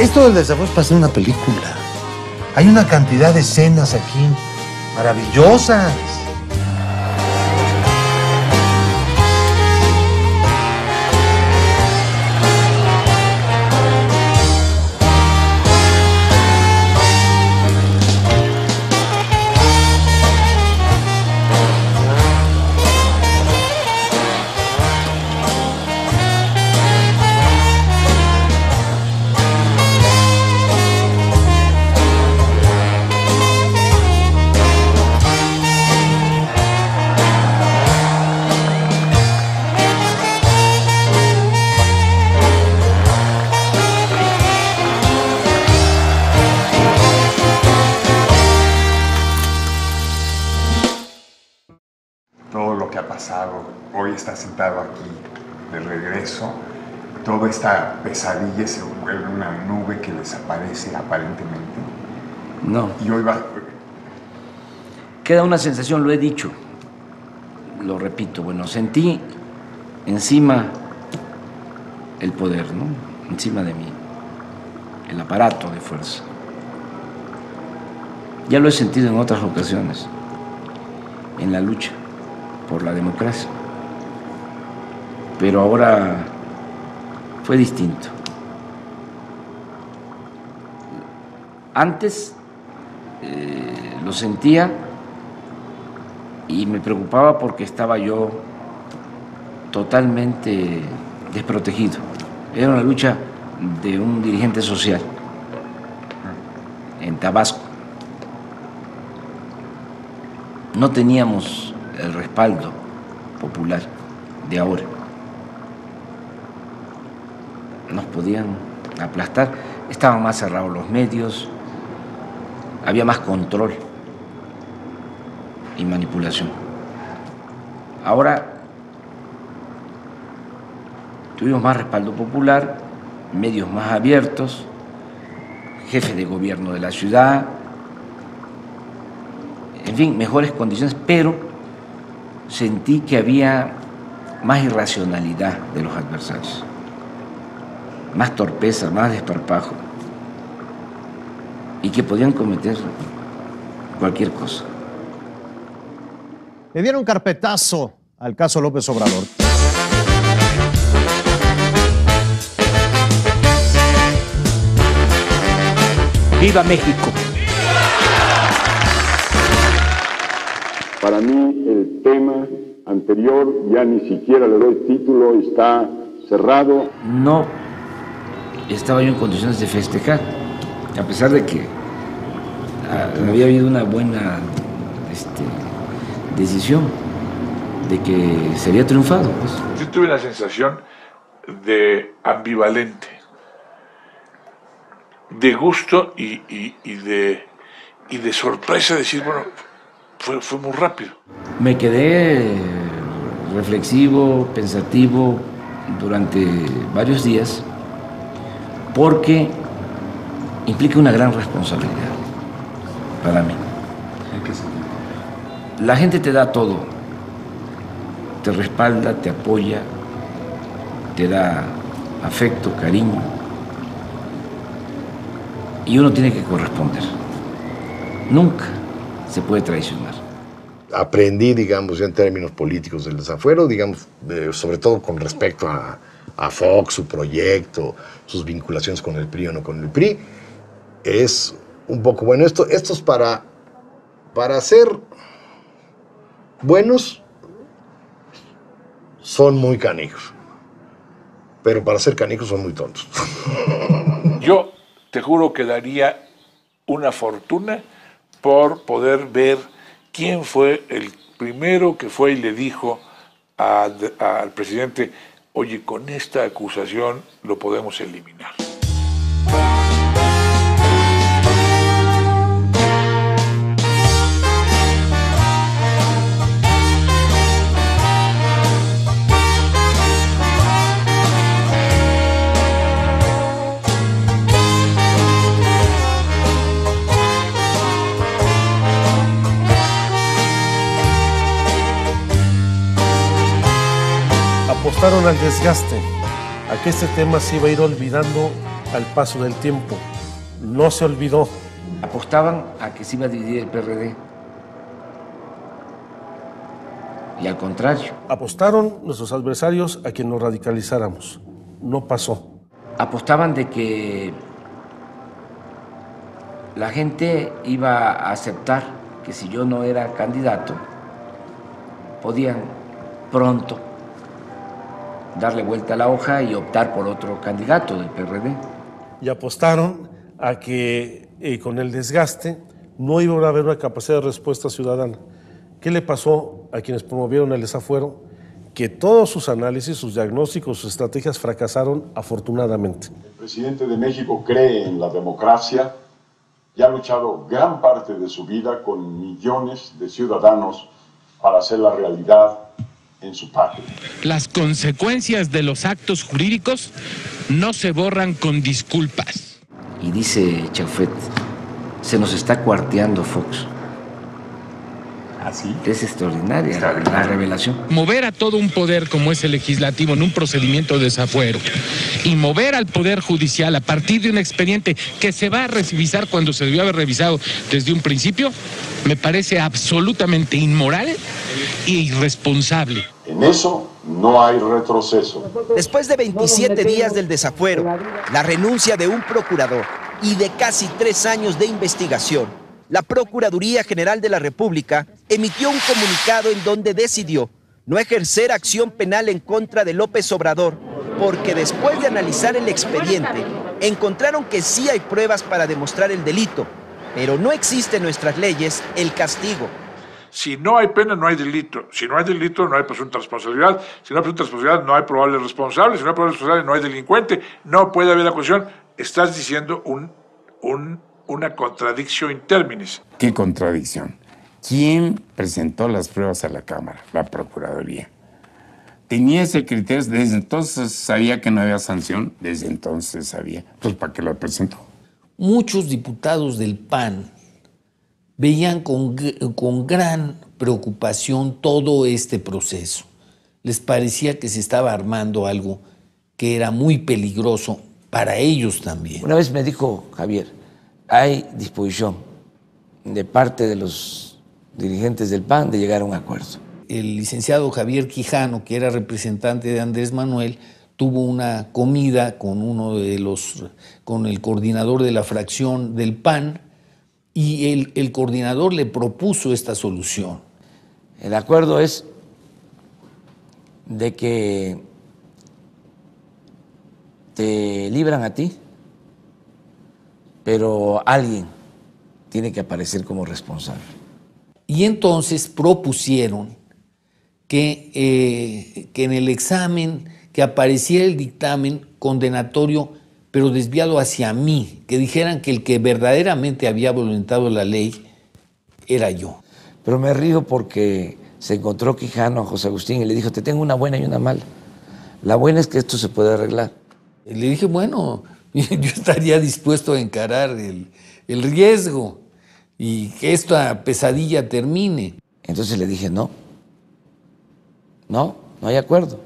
Esto del desafío es para hacer una película. Hay una cantidad de escenas aquí maravillosas. Pesadilla se vuelve una nube que desaparece aparentemente. No. Y hoy va, Queda una sensación, lo he dicho, lo repito, bueno, sentí encima el poder, ¿no? Encima de mí, el aparato de fuerza. Ya lo he sentido en otras ocasiones, en la lucha por la democracia. Pero ahora fue distinto. Antes eh, lo sentía y me preocupaba porque estaba yo totalmente desprotegido. Era una lucha de un dirigente social en Tabasco. No teníamos el respaldo popular de ahora. Nos podían aplastar. Estaban más cerrados los medios, había más control y manipulación. Ahora tuvimos más respaldo popular, medios más abiertos, jefe de gobierno de la ciudad, en fin, mejores condiciones, pero sentí que había más irracionalidad de los adversarios, más torpeza, más desparpajo, y que podían cometer cualquier cosa. Le dieron carpetazo al caso López Obrador. ¡Viva México! Para mí el tema anterior ya ni siquiera le doy título, está cerrado. No estaba yo en condiciones de festejar, a pesar de que ah, había habido una buena este, decisión de que sería triunfado. Pues. Yo tuve la sensación de ambivalente, de gusto y, y- y de, y de sorpresa, decir, bueno, fue, fue muy rápido. Me quedé reflexivo, pensativo durante varios días porque implica una gran responsabilidad para mí. La gente te da todo, te respalda, te apoya, te da afecto, cariño, y uno tiene que corresponder. Nunca se puede traicionar. aprendí, digamos, en términos políticos del desafuero, digamos, sobre todo con respecto a, a Fox, su proyecto, sus vinculaciones con el PRI o no con el PRI, es un poco, bueno, esto, esto es para, para ser buenos, son muy canijos, pero para ser canijos son muy tontos. Yo te juro que daría una fortuna por poder ver quién fue el primero que fue y le dijo al presidente, oye, con esta acusación lo podemos eliminar. Apostaron al desgaste, a que este tema se iba a ir olvidando al paso del tiempo. No se olvidó. Apostaban a que se iba a dividir el PRD. Y al contrario. Apostaron nuestros adversarios a que nos radicalizáramos. No pasó. apostaban de que la gente iba a aceptar que si yo no era candidato, podían pronto darle vuelta a la hoja y optar por otro candidato del PRD. Y apostaron a que eh, con el desgaste no iba a haber una capacidad de respuesta ciudadana. ¿Qué le pasó a quienes promovieron el desafuero? Que todos sus análisis, sus diagnósticos, sus estrategias fracasaron afortunadamente. El presidente de México cree en la democracia y ha luchado gran parte de su vida con millones de ciudadanos para hacerla realidad en su patria. Las consecuencias de los actos jurídicos no se borran con disculpas. Y dice Chaufet, se nos está cuarteando Fox. ¿Así? Es extraordinaria la- la revelación. Mover a todo un poder como es el legislativo en un procedimiento de desafuero y mover al poder judicial a partir de un expediente que se va a revisar cuando se debió haber revisado desde un principio, me parece absolutamente inmoral e irresponsable. En eso no hay retroceso. Después de 27 días del desafuero, la renuncia de un procurador y de casi tres años de investigación, la Procuraduría General de la República emitió un comunicado en donde decidió no ejercer acción penal en contra de López Obrador, porque después de analizar el expediente, encontraron que sí hay pruebas para demostrar el delito, pero no existe en nuestras leyes el castigo. Si no hay pena, no hay delito. Si no hay delito, no hay presunta responsabilidad. Si no hay presunta responsabilidad, no hay probable responsable. Si no hay probable responsable, no hay delincuente. No puede haber acusación. Estás diciendo un, un, una contradicción in términis. ¿Qué contradicción? ¿Quién presentó las pruebas a la Cámara? La Procuraduría. Tenía ese criterio, desde entonces sabía que no había sanción, desde entonces sabía. Pues ¿para qué lo presentó? Muchos diputados del PAN veían con, con gran preocupación todo este proceso. Les parecía que se estaba armando algo que era muy peligroso para ellos también. Una vez me dijo Javier, hay disposición de parte de los dirigentes del PAN de llegar a un acuerdo. El licenciado Javier Quijano, que era representante de Andrés Manuel, tuvo una comida con uno de los, con el coordinador de la fracción del PAN, y el, el coordinador le propuso esta solución. El acuerdo es de que te libran a ti, pero alguien tiene que aparecer como responsable. Y entonces propusieron que, eh, que en el examen, que apareciera el dictamen condenatorio, pero desviado hacia mí, que dijeran que el que verdaderamente había violentado la ley era yo. Pero me río porque se encontró Quijano a José Agustín y le dijo, te tengo una buena y una mala. La buena es que esto se puede arreglar. Le dije, bueno, yo estaría dispuesto a encarar el, el riesgo y que esta pesadilla termine. Entonces le dije, no, no, no hay acuerdo,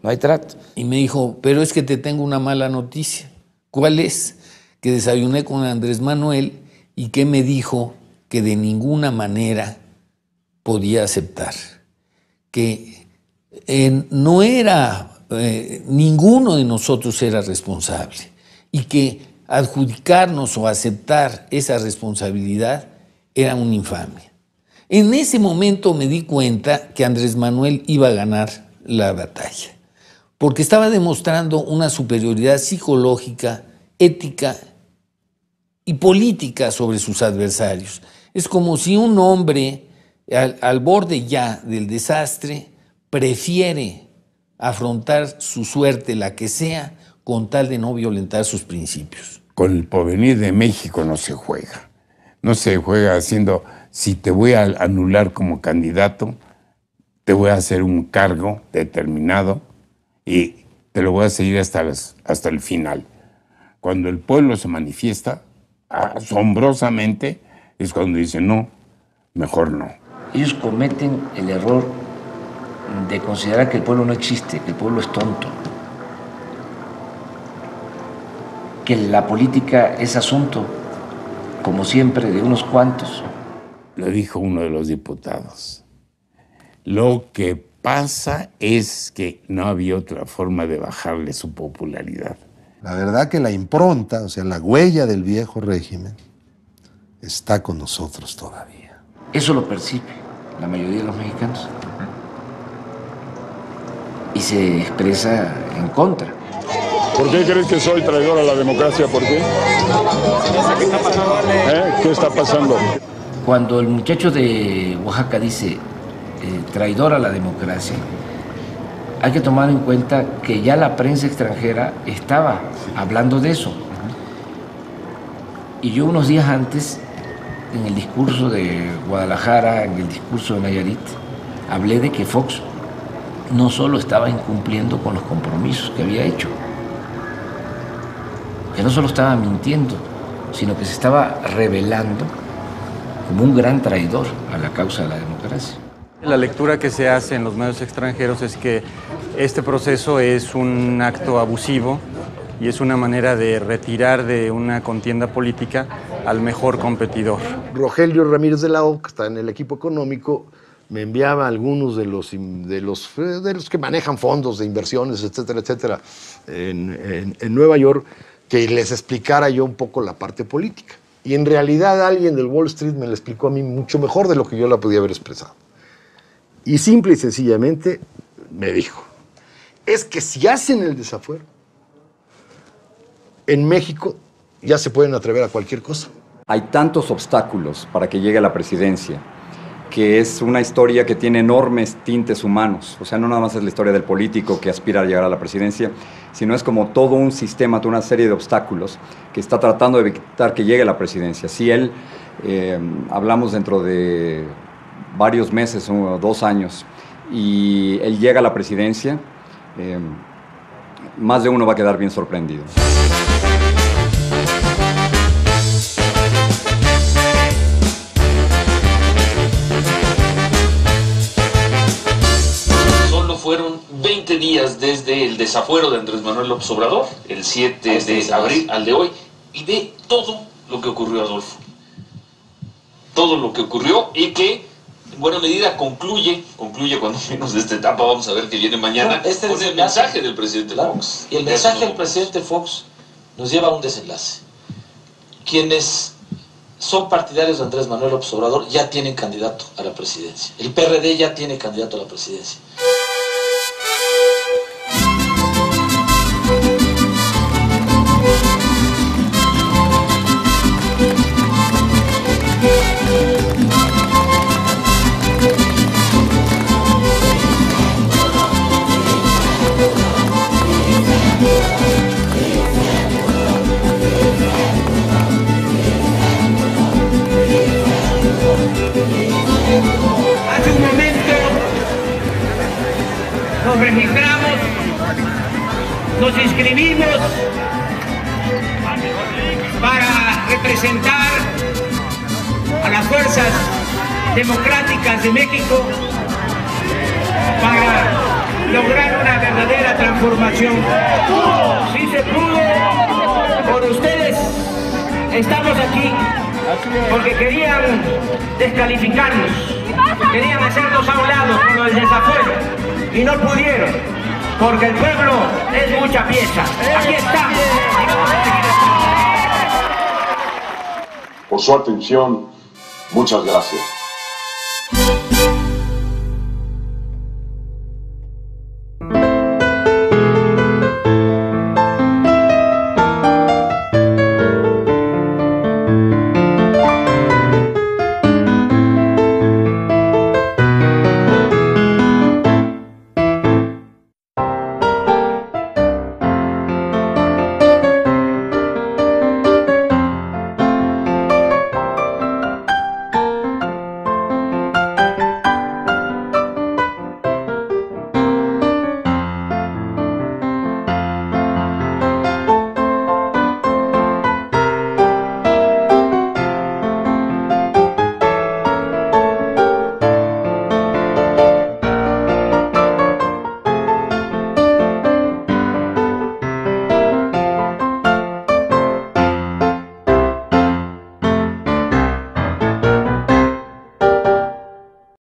no hay trato. Y me dijo, pero es que te tengo una mala noticia. ¿Cuál es? Que desayuné con Andrés Manuel y que me dijo que de ninguna manera podía aceptar, que eh, no era, eh, ninguno de nosotros era responsable y que adjudicarnos o aceptar esa responsabilidad era una infamia. En ese momento me di cuenta que Andrés Manuel iba a ganar la batalla, porque estaba demostrando una superioridad psicológica, ética y política sobre sus adversarios. Es como si un hombre al, al borde ya del desastre prefiere afrontar su suerte, la que sea, con tal de no violentar sus principios. Con el porvenir de México no se juega. No se juega haciendo, si te voy a anular como candidato, te voy a hacer un cargo determinado y te lo voy a seguir hasta, las, hasta el final. Cuando el pueblo se manifiesta asombrosamente, es cuando dice no, mejor no. Ellos cometen el error de considerar que el pueblo no existe, que el pueblo es tonto, que la política es asunto, como siempre, de unos cuantos. Lo dijo uno de los diputados. Lo que pasa es que no había otra forma de bajarle su popularidad. La verdad que la impronta, o sea, la huella del viejo régimen, está con nosotros todavía. Eso lo percibe la mayoría de los mexicanos. Y se expresa en contra. ¿Por qué crees que soy traidor a la democracia? ¿Por qué? ¿Eh? ¿Qué está pasando? Cuando el muchacho de Oaxaca dice eh, traidor a la democracia, hay que tomar en cuenta que ya la prensa extranjera estaba hablando de eso. Y yo unos días antes, en el discurso de Guadalajara, en el discurso de Nayarit, hablé de que Fox no solo estaba incumpliendo con los compromisos que había hecho, que no solo estaba mintiendo, sino que se estaba revelando como un gran traidor a la causa de la democracia. La lectura que se hace en los medios extranjeros es que este proceso es un acto abusivo y es una manera de retirar de una contienda política al mejor competidor. Rogelio Ramírez de la O, que está en el equipo económico, me enviaba algunos de los, de los, de los que manejan fondos de inversiones, etcétera, etcétera, en, en, en Nueva York, que les explicara yo un poco la parte política. Y en realidad alguien del Wall Street me la explicó a mí mucho mejor de lo que yo la podía haber expresado. Y simple y sencillamente me dijo, es que si hacen el desafuero, en México ya se pueden atrever a cualquier cosa. Hay tantos obstáculos para que llegue a la presidencia, que es una historia que tiene enormes tintes humanos. O sea, no nada más es la historia del político que aspira a llegar a la presidencia, sino es como todo un sistema, toda una serie de obstáculos que está tratando de evitar que llegue a la presidencia. Si él, eh, hablamos dentro de varios meses o dos años, y él llega a la presidencia, eh, más de uno va a quedar bien sorprendido. Desafuero de Andrés Manuel López Obrador, el 7 de abril al de hoy, y ve todo lo que ocurrió, Adolfo. Todo lo que ocurrió y que en buena medida concluye, concluye cuando menos de esta etapa, vamos a ver que viene mañana, No, este con el mensaje del presidente Fox. Y el mensaje del presidente Fox nos lleva a un desenlace. Quienes son partidarios de Andrés Manuel López Obrador ya tienen candidato a la presidencia. El PRD ya tiene candidato a la presidencia. Nos registramos, nos inscribimos para representar a las fuerzas democráticas de México para lograr una verdadera transformación. Sí se pudo, por ustedes estamos aquí porque querían descalificarnos, querían hacernos a un lado con el desafuero y no pudieron, porque el pueblo es mucha pieza. Aquí estamos. Por su atención, muchas gracias.